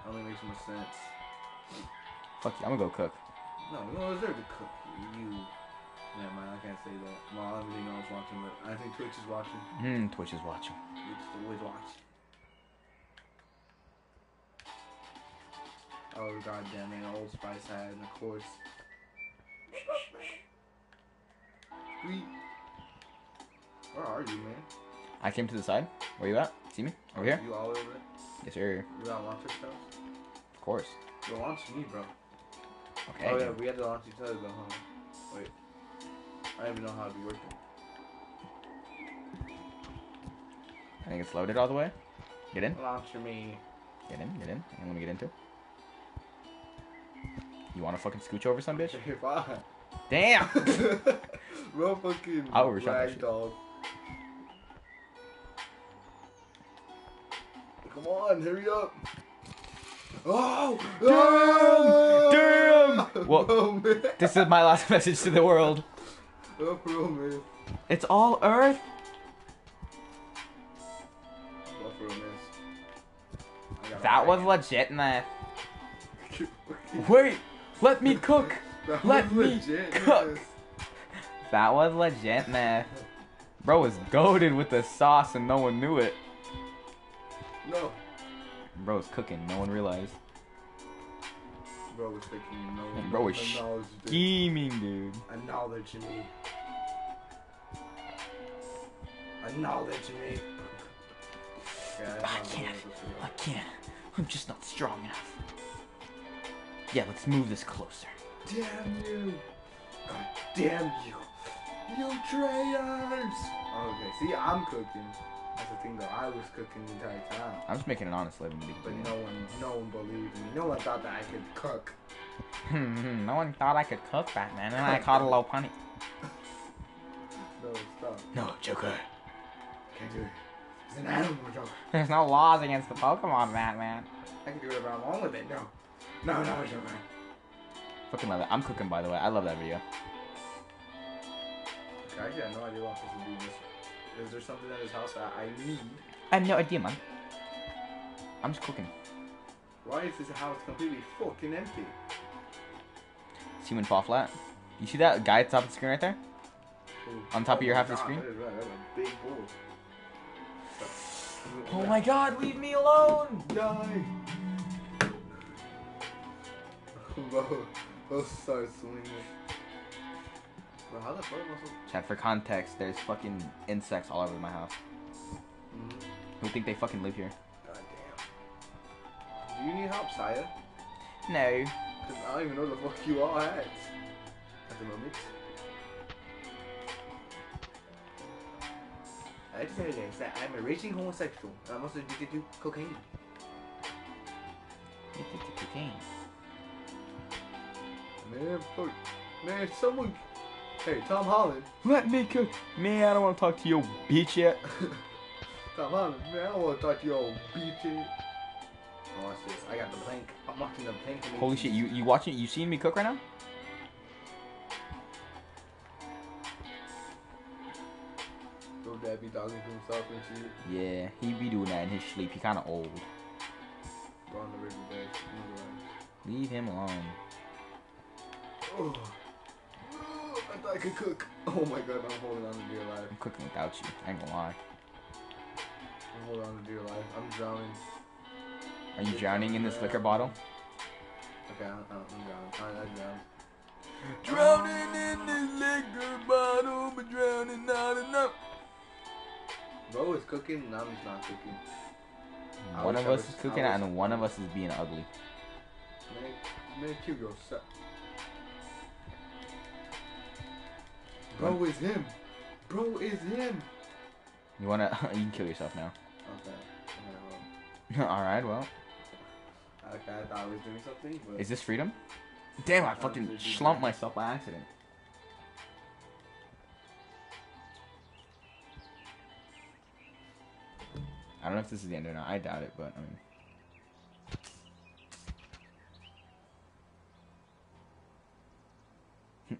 That Only makes more sense. Fuck you. I'm gonna go cook. No, you don't deserve to cook. You. Never mind, I can't say that. Well, I don't really know who's watching, but I think Twitch is watching. Hmm. Twitch is watching. Twitch is always watching. Oh, god damn it, Old Spice had, and of course. Where are you, man? I came to the side. Where you at? See me? Over here? You all over there? Yes, sir. You got launch yourself? Of course. You launch me, bro. Okay. Oh yeah, we had to launch each other though, huh? Wait. I don't even know how it'd be working. I think it's loaded all the way. Get in. Launch me. Get in. Get in. Let me get into. You want to fucking scooch over some bitch? [laughs] Damn. [laughs] bro, fucking I overshot that shit. ragdoll. Come on, hurry up. Oh! Damn! Oh, Well, bro, this is my last [laughs] message to the world. Oh, bro, man. It's all Earth. Buffalo miss. I That was legit, man. [laughs] Wait, let me cook. Let me legit, cook. yes. That was legit, man. Bro was goaded with the sauce and no one knew it. No. Bro was cooking, no one realized. Bro was thinking no. And bro was. Scheming, dude. Acknowledge me. Acknowledge me. Yeah, that's I can't. I can't. I'm just not strong enough. Yeah, let's move this closer. Damn you! God damn you! You traitors! Okay, see, I'm cooking. That's the thing though, I was cooking the entire time. I'm just making an honest living But completely no one, no one believed me. No one thought that I could cook. Hmm, no one thought I could cook Batman, and I caught a low punny. [laughs] No, stop. No, Joker. Can't do it. It's an animal joke. There's no laws against the Pokemon, Batman. I can do whatever I want with it. No. No, no, Joker. Fucking love it. I'm cooking, by the way. I love that video. Okay, I actually have no idea what I'm supposed to do this. Is there something in this house that I need? I have no idea, man. I'm just cooking. Why is this house completely fucking empty? See when fall flat? You see that guy at the top of the screen right there? Ooh. On top of your oh my half of the screen? That is right. That's a big. Oh my god, leave me alone! Die. [laughs] Bro, bro start swinging. Bro, how the fuck am I Chat, for context, there's fucking insects all over my house. Mhm. Who think they fucking live here? God damn. Do you need help, Saya? No. Cause I don't even know the fuck you are at. At the moment. I just this, that I'm a raging homosexual. and I'm also addicted to cocaine. Addicted to Cocaine. Man, fuck. Man, someone. Hey, Tom Holland. Let me cook. Man, I don't want to talk to your bitch yet. [laughs] Tom Holland, man, I don't want to talk to your bitch. Oh, watch this. I got the plank. I'm watching the plank. Holy shit, you you watching? You seeing me cook right now? Dad be to himself and shit. Yeah, he be doing that in his sleep. He kind of old. Bro, on the river bed. Leave him alone. Oh. I could cook. [laughs] Oh my god, I'm holding on to dear life. I'm cooking without you. I ain't gonna lie. I'm holding on to dear life. I'm drowning. Are you drowning in this liquor bottle? Okay, I'm, I'm drowning. I, I drowned. [laughs] Drowning in this liquor bottle, but drowning not enough. Bro is cooking and I'm just not cooking. One of us is cooking and one of us is being ugly. Man, man, Hugo, stop. Bro is him. Bro is him. You wanna? [laughs] you can kill yourself now. Okay. Okay, well. [laughs] All right. Well, Okay, I thought I was doing something, but. is this freedom? Damn! I Uh, fucking slumped myself by accident. I don't know if this is the end or not. I doubt it, but I mean.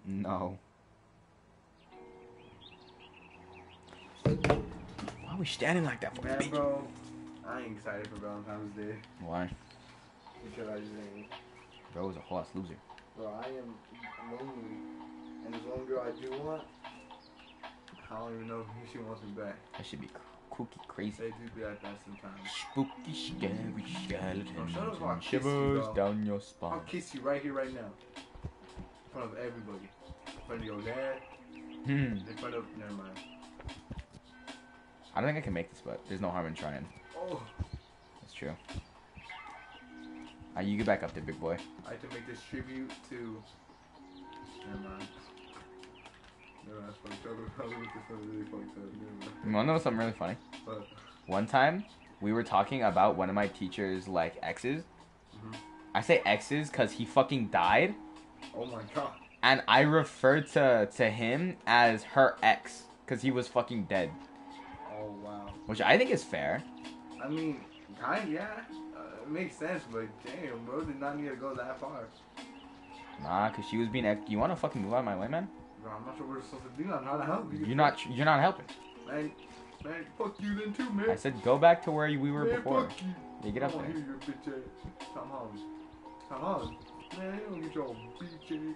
[laughs] no. Why are we standing like that for? Man, bitch? bro, I ain't excited for Valentine's Day Why? because I just ain't. Bro is a horse loser. Bro, I am lonely, and this one girl I do want, I don't even know if she wants me back. That should be kooky crazy. They do be like that sometimes. Spooky, scary skeletons shut up, I'll and you, shivers down your spine. I'll kiss you right here, right now, in front of everybody, in front of your dad, Hmm. in front of. Never mind. I don't think I can make this, but there's no harm in trying. Oh, That's true. You get back up there, big boy. I had to make this tribute to. Never mind. Never mind. Fucked up. I was looking something really fucked up. Never mind. You wanna know something really funny? But One time, we were talking about one of my teacher's like exes. Mhm. I say exes because he fucking died, oh my god. and I referred to to him as her ex because he was fucking dead. Which I think is fair. I mean, kind yeah. Uh, it makes sense, but damn, bro, did not need to go that far. Nah, cause she was being. Ex- you wanna fucking move out of my way, man? Bro, I'm not sure what we're supposed to do. I'm trying to help you. You're not. You're not helping. Man, man, fuck you then too, man. I said go back to where we were man, before. fuck you. Yeah, get I up there. hear your bitch ass. Come on. Come on. Man, you don't get your bitch ass.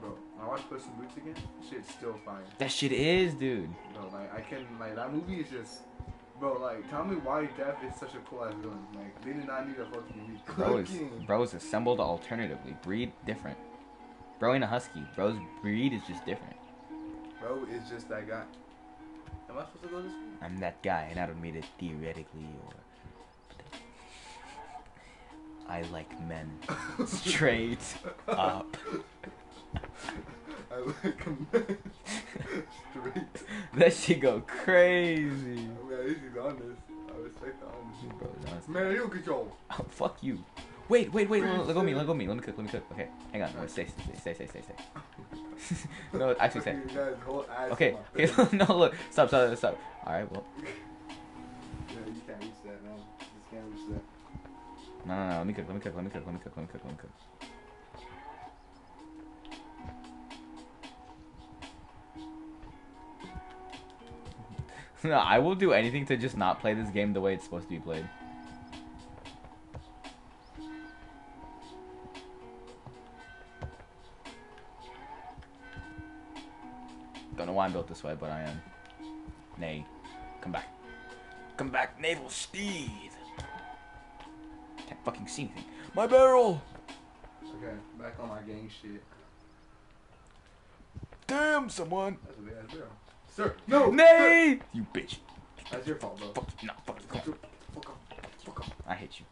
Bro, I watched Puss in Boots again. Shit's still fire. That shit is, dude. Bro, like, I can, like, that movie is just. Bro, like, tell me why Death is such a cool ass villain. Like, they did not need a fucking Bro is cooking. is assembled alternatively. Breed different. Bro ain't a husky. Bro's breed is just different. Bro is just that guy. Am I supposed to go this way? I'm that guy, and I don't mean it theoretically or. I like men [laughs] straight up. I like him straight. That shit go crazy. I mean, at least he's honest. I respect the honesty. Bro, honest. Man, you your. Oh, fuck you. Wait, wait, wait. Let, let go me. Let go me. Let me cook. Let me cook. Okay, hang on. Wait, stay, stay, stay, stay, stay, stay. [laughs] no, actually, stay. You guys whole ass Okay, okay. [laughs] no, look. Stop, stop, stop. All right. Well, Yeah, you can't reach that, man. You just can't reach that. No, no, no. Let me cook. Let me cook. Let me cook. Let me cook. Let me cook. Let me cook. [laughs] no, I will do anything to just not play this game the way it's supposed to be played. Don't know why I'm built this way, but I am. Nay, come back. Come back, naval steed. Can't fucking see anything. My barrel. Okay, back on my gang shit. Damn, someone. That's a big ass barrel. Sir, no! Nay, you bitch. That's your fault, bro. Fuck, no, fuck, Fuck fuck. off. Fuck off. I hate you.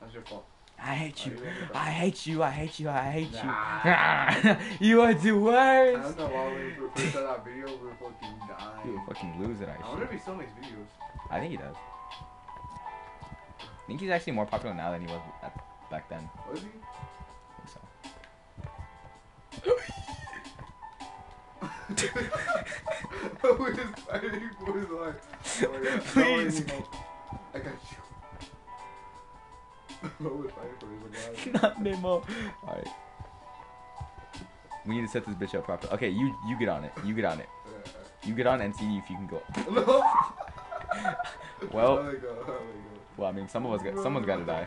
That's your fault. I hate you. Oh, you ain't the I hate you. I hate you. I hate Nah. you. [laughs] you are the I worst. don't know why when we first saw that video, we were fucking You dying. would fucking lose it, I I wonder if actually. he still makes videos. I think he does. I think he's actually more popular now than he was at, back then. Was he? I think so. [laughs] Who is fighting oh, [laughs] [laughs] for his life? Oh my God. Please. No. I got you. Who is fighting for his life? Not Nemo. Alright. We need to set this bitch up properly. Okay, you you get on it. You get on it. You get on and see if you can go. No. Well- Let me go. Let me go. Well, I mean, some of us got someone's got to die.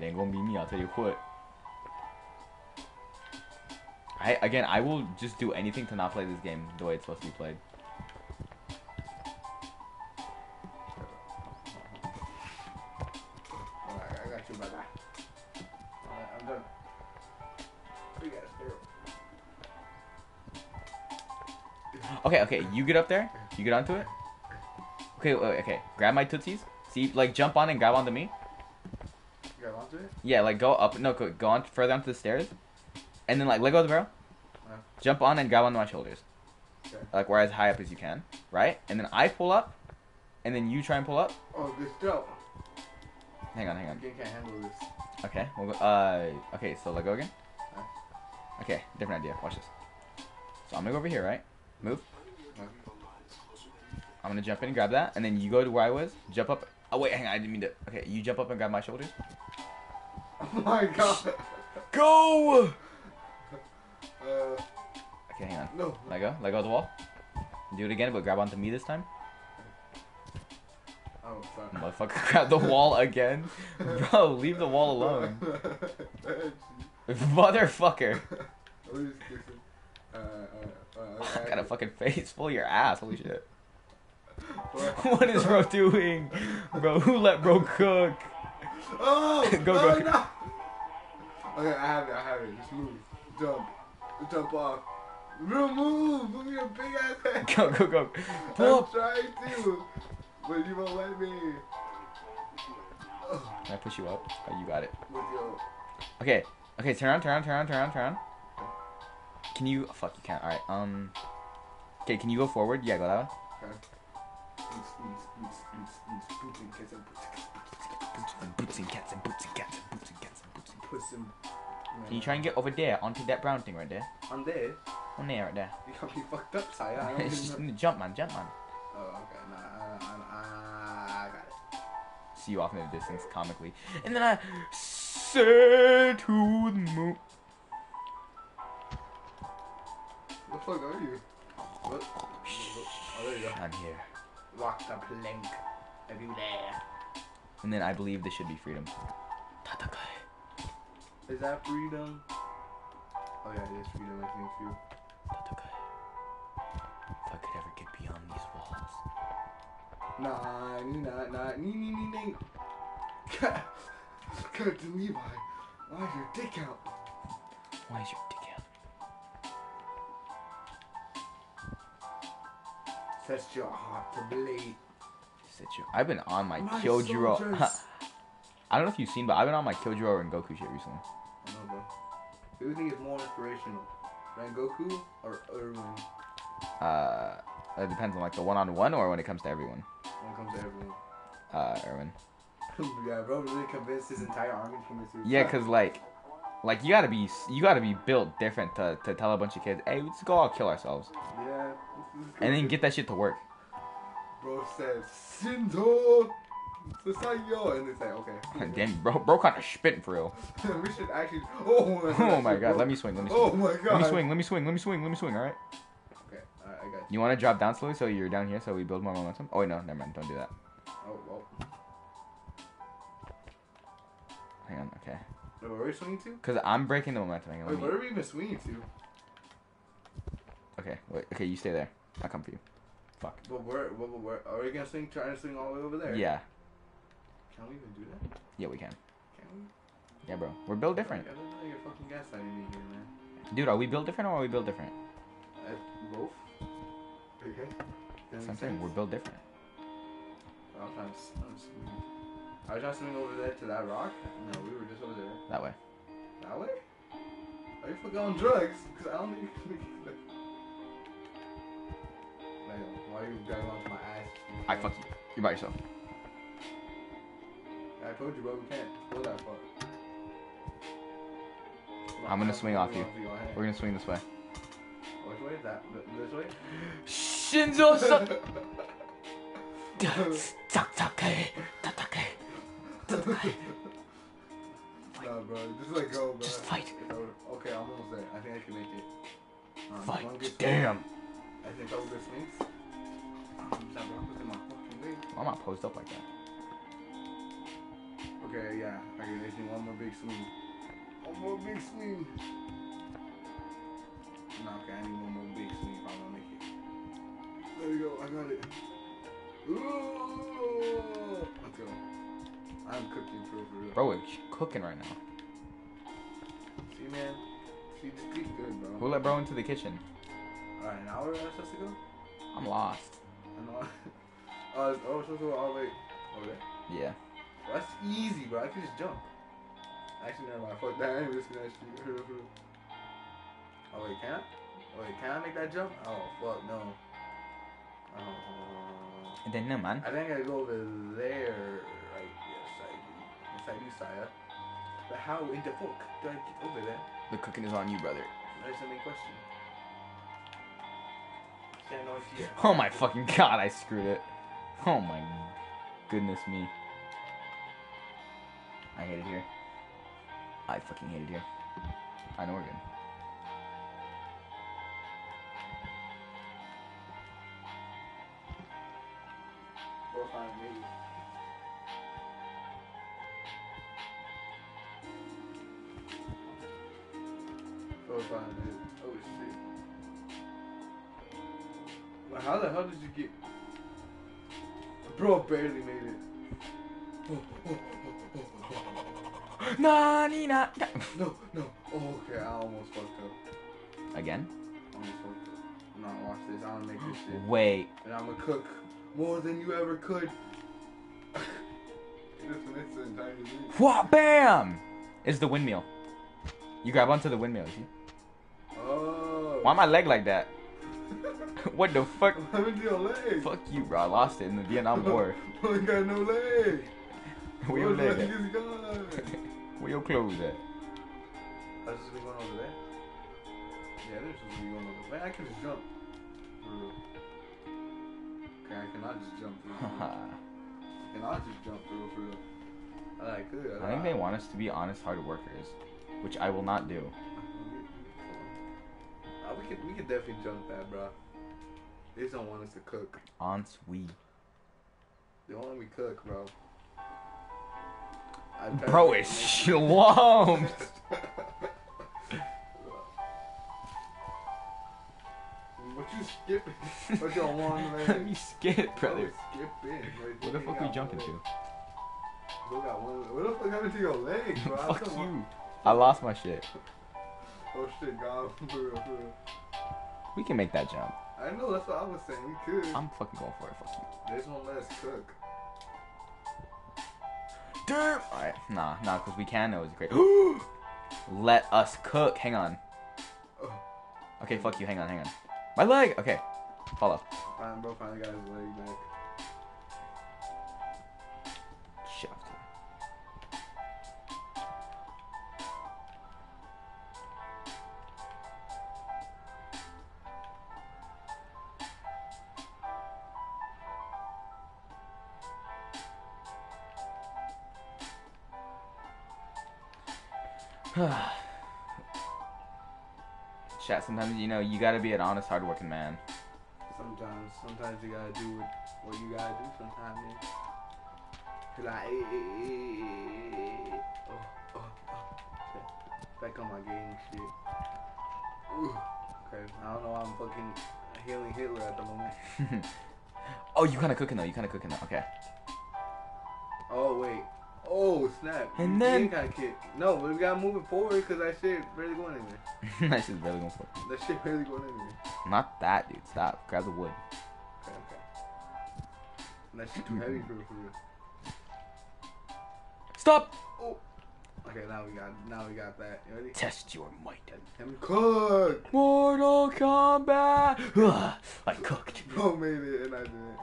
It ain't gonna be me. I'll tell you what. I again, I will just do anything to not play this game the way it's supposed to be played. Okay, okay, you get up there. You get onto it. Okay, wait, okay. Grab my tootsies. See, like jump on and grab onto me. You got onto it? Yeah, like go up. No, go, go on further onto the stairs, and then like let go of the barrel. Yeah. Jump on and grab onto my shoulders. Okay. Like we're as high up as you can, right? And then I pull up, and then you try and pull up. Oh, this dope. Hang on, hang on. Again, can't handle this. Okay, we'll go, uh, okay, so let go again. Huh? Okay, different idea. Watch this. So I'm gonna go over here, right? Move. Huh? I'm gonna jump in and grab that, and then you go to where I was. Jump up. Oh wait, hang on. I didn't mean to. Okay, you jump up and grab my shoulders. Oh [laughs] my god. Go. [laughs] Uh, Okay, hang on. no. Let go. Let go of the wall. Do it again, but grab onto me this time. Oh, sorry. Motherfucker, [laughs] grab the wall again. Bro, leave the wall alone. Motherfucker. What is this? Uh, uh, uh, I got a fucking face full of your ass. Holy shit. [laughs] What? Is bro doing? Bro, who let bro cook? Oh! [laughs] Go, oh, go. No. Okay, I have it. I have it. Just move. Jump. Jump off. Bro, move. Move your big ass [laughs] head. Go, go, go. Pull I'm up. trying to. But you won't let me. Can I push you up? Oh, you got it. Okay. Okay. Turn around. Turn around. Turn around. Turn around. Turn. Can you? oh, fuck. You can't. All right. Um. Okay. Can you go forward? Yeah. Go that way. Boots, boots, and kiss and boots, and cats and boots and cats and boots and cats and boots and. puss and. Can you try and get over there onto that brown thing right there? I'm there. On there, right there. You got me fucked up, Saya. I [laughs] It's just jump, man. Jump, man. Oh, okay. Nah, I, I, I got it. See you off in the distance, comically, and then I say to the moon. What the fuck are you? What? Oh, there you go. I'm here. Rock the plank. Are you there? And then I believe this should be freedom. Tatakai. Is that freedom? Oh yeah, it is freedom. I think too. Tatakai. If I could ever get beyond these walls. Nah, nah, nah, nee, nee, nee, nee. [laughs] Captain Levi, why's your dick out? Why is your dick Sets your heart to bleed. Said you. I've been on my, My Kyojuro. [laughs] I don't know if you've seen, but I've been on my Kyojuro Rengoku shit recently. I know, bro. Who do you think is more inspirational? Rengoku or Erwin Uh, it depends on like the one-on-one or when it comes to everyone. when it comes to everyone? Uh, Erwin. [laughs] yeah, bro really convinced his entire army to commit suicide. Yeah, cause like, like you gotta be, you gotta be built different to, to tell a bunch of kids, hey, let's go all kill ourselves, Yeah. and then get that shit to work. Bro says, Shinzo! Sasayo! And it's like, okay. Damn, bro, bro, kind of spitting for real. [laughs] we should actually. Oh my [laughs] Oh my god, bro. let me swing, let me oh swing. Oh my god. Let me swing, let me swing, let me swing, let me swing, alright? Okay, alright, I got you. You wanna drop down slowly so you're down here so we build more momentum? Oh wait, no, never mind, don't do that. Oh, well. Hang on, okay. Wait, where are we swinging to? Cause I'm breaking the momentum, hang on, Wait, let where are we even swinging to? Okay, wait, okay, you stay there. I'll come for you. Fuck. But where, where, where, where, are we gonna swing, trying to swing all the way over there? Yeah, Can we even do that? yeah, we can. Can we? Yeah, bro. We're built different. I don't know you're fucking gaslighting me here, man. Dude, are we built different or are we built different? Uh, both? Okay. That That's what I'm saying, we're built different. I'm trying to, s- I'm swing. I was trying to swing over there to that rock. No, we were just over there. That way. That way? Are you fucking on drugs? Because I don't think you can make that. Why are you grabbing onto my ass? I fuck you. You're by yourself. I told you, bro, we can't go that far. I'm gonna swing off you. Go. We're gonna swing this way. Which way? is That this way? Shinzo [laughs] Tatake. Nah, bro, just let go, bro. Just fight. Okay, I'm almost there. I think I can make it. Um, Fight. one good swing. Damn. I think a couple good swings. That was in my fucking way. I'm not posed up like that. Okay, yeah. I think one more big swing. One more big swing. No, okay, I need one more big swing if I want to make it. There we go. I got it. Ooh. Let's go. I'm cooking for real. Bro, it's cooking right now. See, man. See, this tastes good, bro. Who let bro into the kitchen? Alright, now where am I supposed to go? I'm lost. I know. uh, [laughs] oh, we're supposed to go all the way over there. Yeah. Well, that's easy, bro. I can just jump. Actually, never mind. Fuck that. I ain't risking that shit. oh, wait, can I? Oh, wait, can I make that jump? Oh, fuck, no. Oh. And then no man. I think I go over there. I do, Saya. But how in the fuck do I get over there? The cooking is on you, brother. That's the main question. Yeah, no. [laughs] Oh my fucking god, I screwed it. Oh my goodness me. I hate it here. I fucking hate it here. I know we're good. Four, five, maybe. Four, five. Oh shit. Well, how the hell did you get? Bro barely made it. Oh, oh, oh, oh, oh. Nani na. No, no. Oh, okay, I almost fucked up. Again? Almost fucked up. No, watch this. I'm gonna make this shit. Wait. And I'm gonna cook more than you ever could. Just missed the entire thing. Wha bam! It's the windmill. You grab onto the windmill, you see? Why my leg like that? [laughs] what the fuck? What happened to your leg? Fuck you, bro. I lost it in the Vietnam [laughs] War. I ain't got no leg. [laughs] Where your What leg leg at? is gone? Where your clothes at? That's just be going over there. Yeah, there's supposed to be going over there. Man, I can just jump. For real. Okay, I cannot just jump through. I cannot just jump through for real. I could. I think they want us to be honest, hard workers, which I will not do. Uh, we could we could definitely jump that, bro. They just don't want us to cook. On sweet. They don't want me cook, bro. Bro, it's shalom. [laughs] [laughs] What you skipping? [laughs] What one leg? Let me skip, brother. Skipping. What the fuck are we jumping to? Look at one. What the fuck happened to your legs, bro? Fuck want- you. I lost my shit. Oh shit, God, [laughs] for real, for real. We can make that jump. I know that's what I was saying. We could. I'm fucking going for it. Fuck you. This one let us cook. Damn. Alright, nah, nah, because we can. It was great. [gasps] [gasps] Let us cook. Hang on. Oh, Okay, fuck you. Hang on, hang on. My leg. Okay, follow. fine, bro. Finally got his leg back. Sometimes you know you gotta be an honest, hardworking man. Sometimes, sometimes you gotta do what, you gotta do. Sometimes, man. Hey, hey. oh, oh, oh. Back on my game shit. Ooh. Okay, I don't know. why I'm fucking healing Hitler at the moment. [laughs] oh, you kinda cooking though. You kinda cooking though. Okay. Oh wait. Oh snap. And You then- did kinda. No, but we gotta move it forward because that shit barely going in there. [laughs] that shit's really going for it. That shit barely going in there. Not that, dude. Stop. Grab the wood. Okay, okay. That shit too heavy for for real. Stop. Oh. Okay, now we got now we got that. You ready? Test your might. Him cook. Mortal Kombat. Ugh, [sighs] I cooked. Bro made it and I didn't.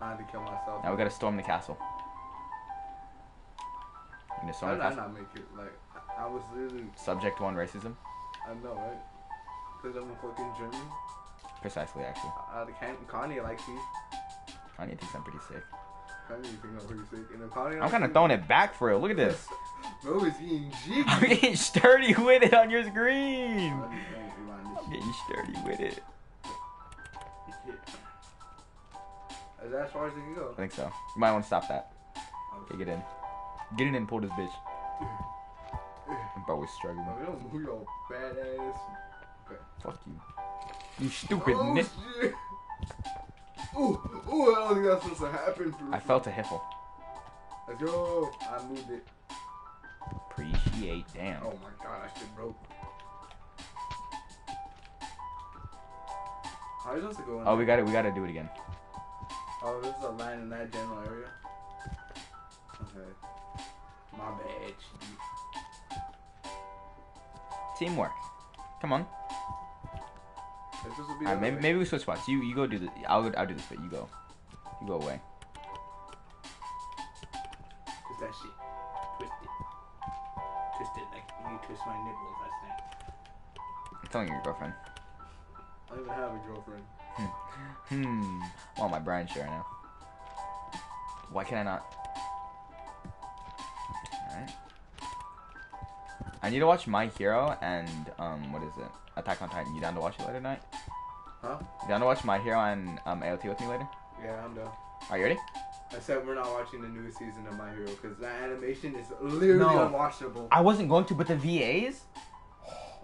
I had to kill myself. Now we gotta storm the castle. You gonna How did I not make it? Like I was literally. Subject one racism. I know, right? Cause I'm a fucking German. Precisely, actually. Uh, Kanye likes me. Kanye thinks I'm pretty sick. Kanye think I'm pretty sick. And if Kanye I'm kind of throwing it back for real. Look at this. [laughs] Bro is getting jiggy. [laughs] I'm getting sturdy with it on your screen. I'm just saying, rewind this I'm getting sturdy with it. that as far as it can go? I think so. You might want to stop that. Okay, get in. Get in and pull this bitch. [laughs] Bro, we're struggling. We don't move your badass. Fuck you. You stupid oh, nit. Ooh, ooh, I don't think that's supposed to happen. For I felt a hiffle. Let's go. I moved it. Appreciate. Damn. Oh my god, that shit broke. How are you supposed to go in Oh, we got it. We got to do it again. Oh, this is a line in that general area? Okay. My bad. Teamwork. Come on. Alright, maybe maybe we switch spots. You you go do the. I'll. I'll do this but You go. You go away. way. Twist that shit. Twist it. Twist it like you twist my nipples, I think. I'm telling you your girlfriend. I don't even have a girlfriend. Hmm. I'm on my Brian share now. Why can I not? I need to watch My Hero and um what is it? Attack on Titan. You down to watch it later tonight? Huh? You down to watch My Hero and um AOT with me later? Yeah, I'm done. Are you ready? I said we're not watching the newest season of My Hero because that animation is literally No. unwatchable. I wasn't going to, but the VAs,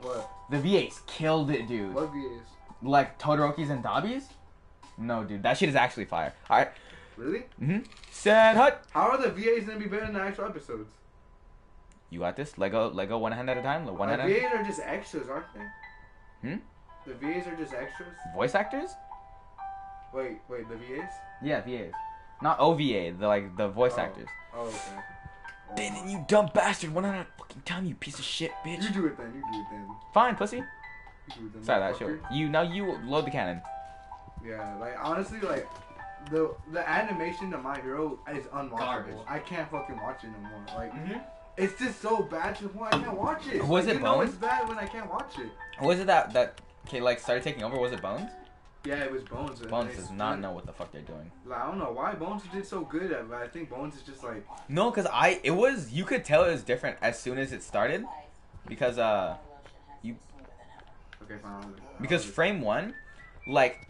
What? the VAs killed it, dude. What VAs? Like Todoroki's and Dabi's. No, dude, that shit is actually fire. All right. Really? Mhm. Set hut. How are the VAs gonna be better than the actual episodes? You got this. Lego, Lego, one hand at a time. One the hand at a VAs are just extras, aren't they? Hmm? The VAs are just extras. Voice actors? Wait, wait, the VAs? Yeah, VAs. Not OVA, the like the voice Oh. actors. Oh, okay. Then you dumb bastard, one at a fucking time, you piece of shit, bitch. You do it then. You do it then. Fine, pussy. You do it then. Sorry, that shit. You now you load the cannon. Yeah, like honestly, like the the animation of My Hero is unwatchable. Garbage. I can't fucking watch it no more. Like Mm-hmm. It's just so bad to the point I can't watch it. Was like, it you know Bones? it's bad when I can't watch it. Was it that that okay like started taking over? Was it Bones? Yeah, it was Bones. Bones does not know what the fuck they're doing. Like, I don't know why Bones did so good at, but I think Bones is just like No, cause I it was you could tell it was different as soon as it started, because uh okay, fine. because frame one, like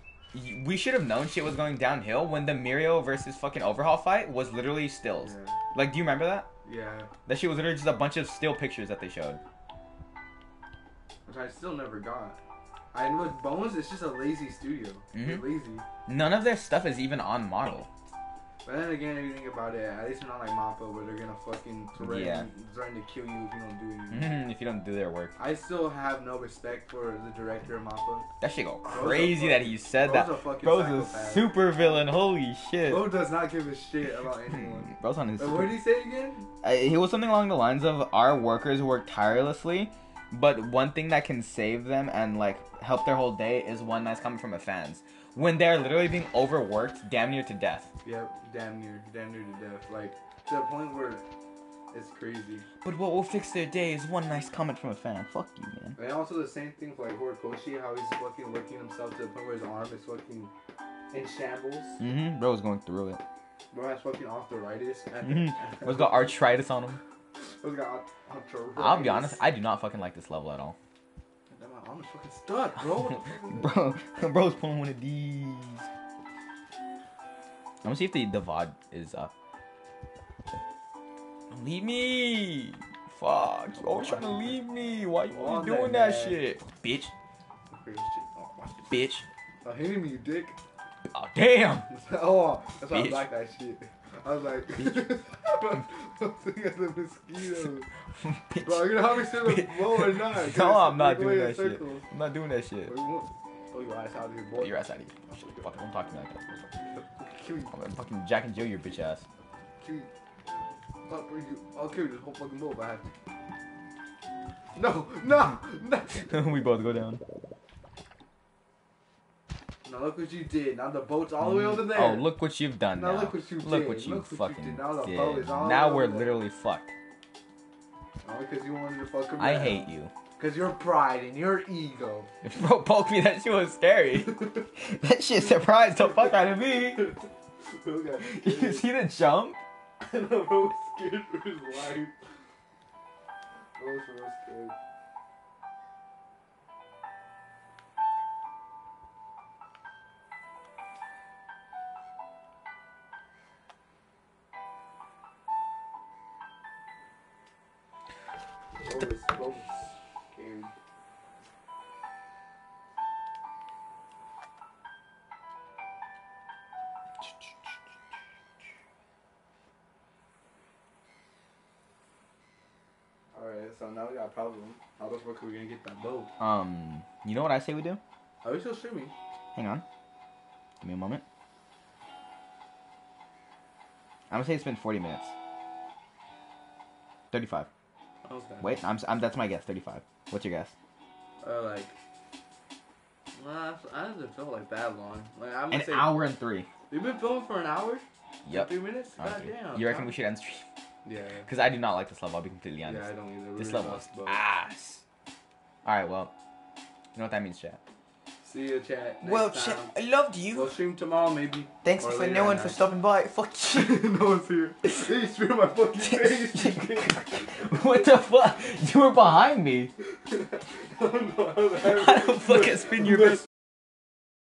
we should have known shit was going downhill when the Mirio versus fucking Overhaul fight was literally stills. yeah, Like, do you remember that? Yeah, That shit was literally just a bunch of still pictures that they showed. which I still never got. And with Bones, it's just a lazy studio. They're Mhm. lazy. None of their stuff is even on model. But then again, if you think about it, at least they're not like Mappa, where they're gonna fucking threaten, Yeah. threaten to kill you if you don't do anything. if you don't do their work, I still have no respect for the director of Mappa. that shit go crazy that he said Bro's that. a fucking Bro's a super villain. Holy shit. Bro does not give a shit about [laughs] anyone. Bro's on his. Wait, what did he say again? Uh, he was something along the lines of our workers work tirelessly, but one thing that can save them and like help their whole day is one that's coming from a fans when they're literally being overworked, damn near to death. Yep, damn near, damn near to death. Like to the point where it's crazy. But what will fix their day is one nice comment from a fan. Fuck you, man. And also the same thing for like Horikoshi, how he's fucking working himself to the point where his arm is fucking in shambles. Mm-hmm. Bro's going through it. Bro has fucking arthritis. [laughs] Mm-hmm. Bro's got arthritis on him. Bro's got arthritis. I'll be honest, I do not fucking like this level at all. Damn, my arm is fucking stuck, bro. What the fuck is [laughs] Bro, [laughs] bro's pulling one of these. I'm gonna see if the, the VOD is up. Don't leave me! Fuck, you always trying to leave me. Why you always doing that that shit? Bitch, Oh, bitch. Oh, hitting me, you dick. Oh, damn! [laughs] oh, that's why I like that shit. I was like. [laughs] I'm thinking of the mosquito. [laughs] bitch. Bro, you know how we sit on the Bitch. floor or not? [laughs] No, I'm not doing in that shit. I'm not doing that shit. Oh, want? Oh, your ass out of here, boy. Get your ass out of here. Oh, shit, Fuck, don't talk to me like that. Kill you. I'm gonna fucking Jack and Jill your bitch ass. Kill you. I'll bring you. I'll kill you this whole fucking boat if I have to. No, no, no. we both go down. Now look what you did. Now the boat's all the way over there. Oh, look what you've done Now now. look what you Look did. what you Look what you fucking did. Now the did. boat is all now we're there. literally fucked. Because you wanted to fuck around. I hate you. Because your pride and your ego. [laughs] Bro, poke me, that shit was scary. [laughs] that shit surprised the fuck out of me. [laughs] okay. You see the jump? I know, bro was scared for his life. Bro was so scared. Problem. How the fuck are we gonna get that boat? Um, you know what I say we do? Are we still streaming? Hang on. Give me a moment. I'm gonna say it's been 40 minutes. 35. Okay. Wait, I'm, I'm that's my guess. 35. What's your guess? Uh, like. Nah, I doesn't feel like that long. Like I'm An say. hour and three. We've been filming for an hour. Yep. Three minutes. God damn. You reckon we should end stream? Yeah. Because I do not like this level. I'll be completely honest. Yeah, honest. I don't either. We're this really level is ass. All right, well, you know what that means, chat. See you, chat. Next Well, chat, I loved you. We'll you. stream tomorrow, maybe. Thanks for no one for stopping by. Fuck [laughs] you. no one's here. Hey, stream my fucking [laughs] face. [laughs] what the fuck? You were behind me. I don't know how How the fuck I spin your the best-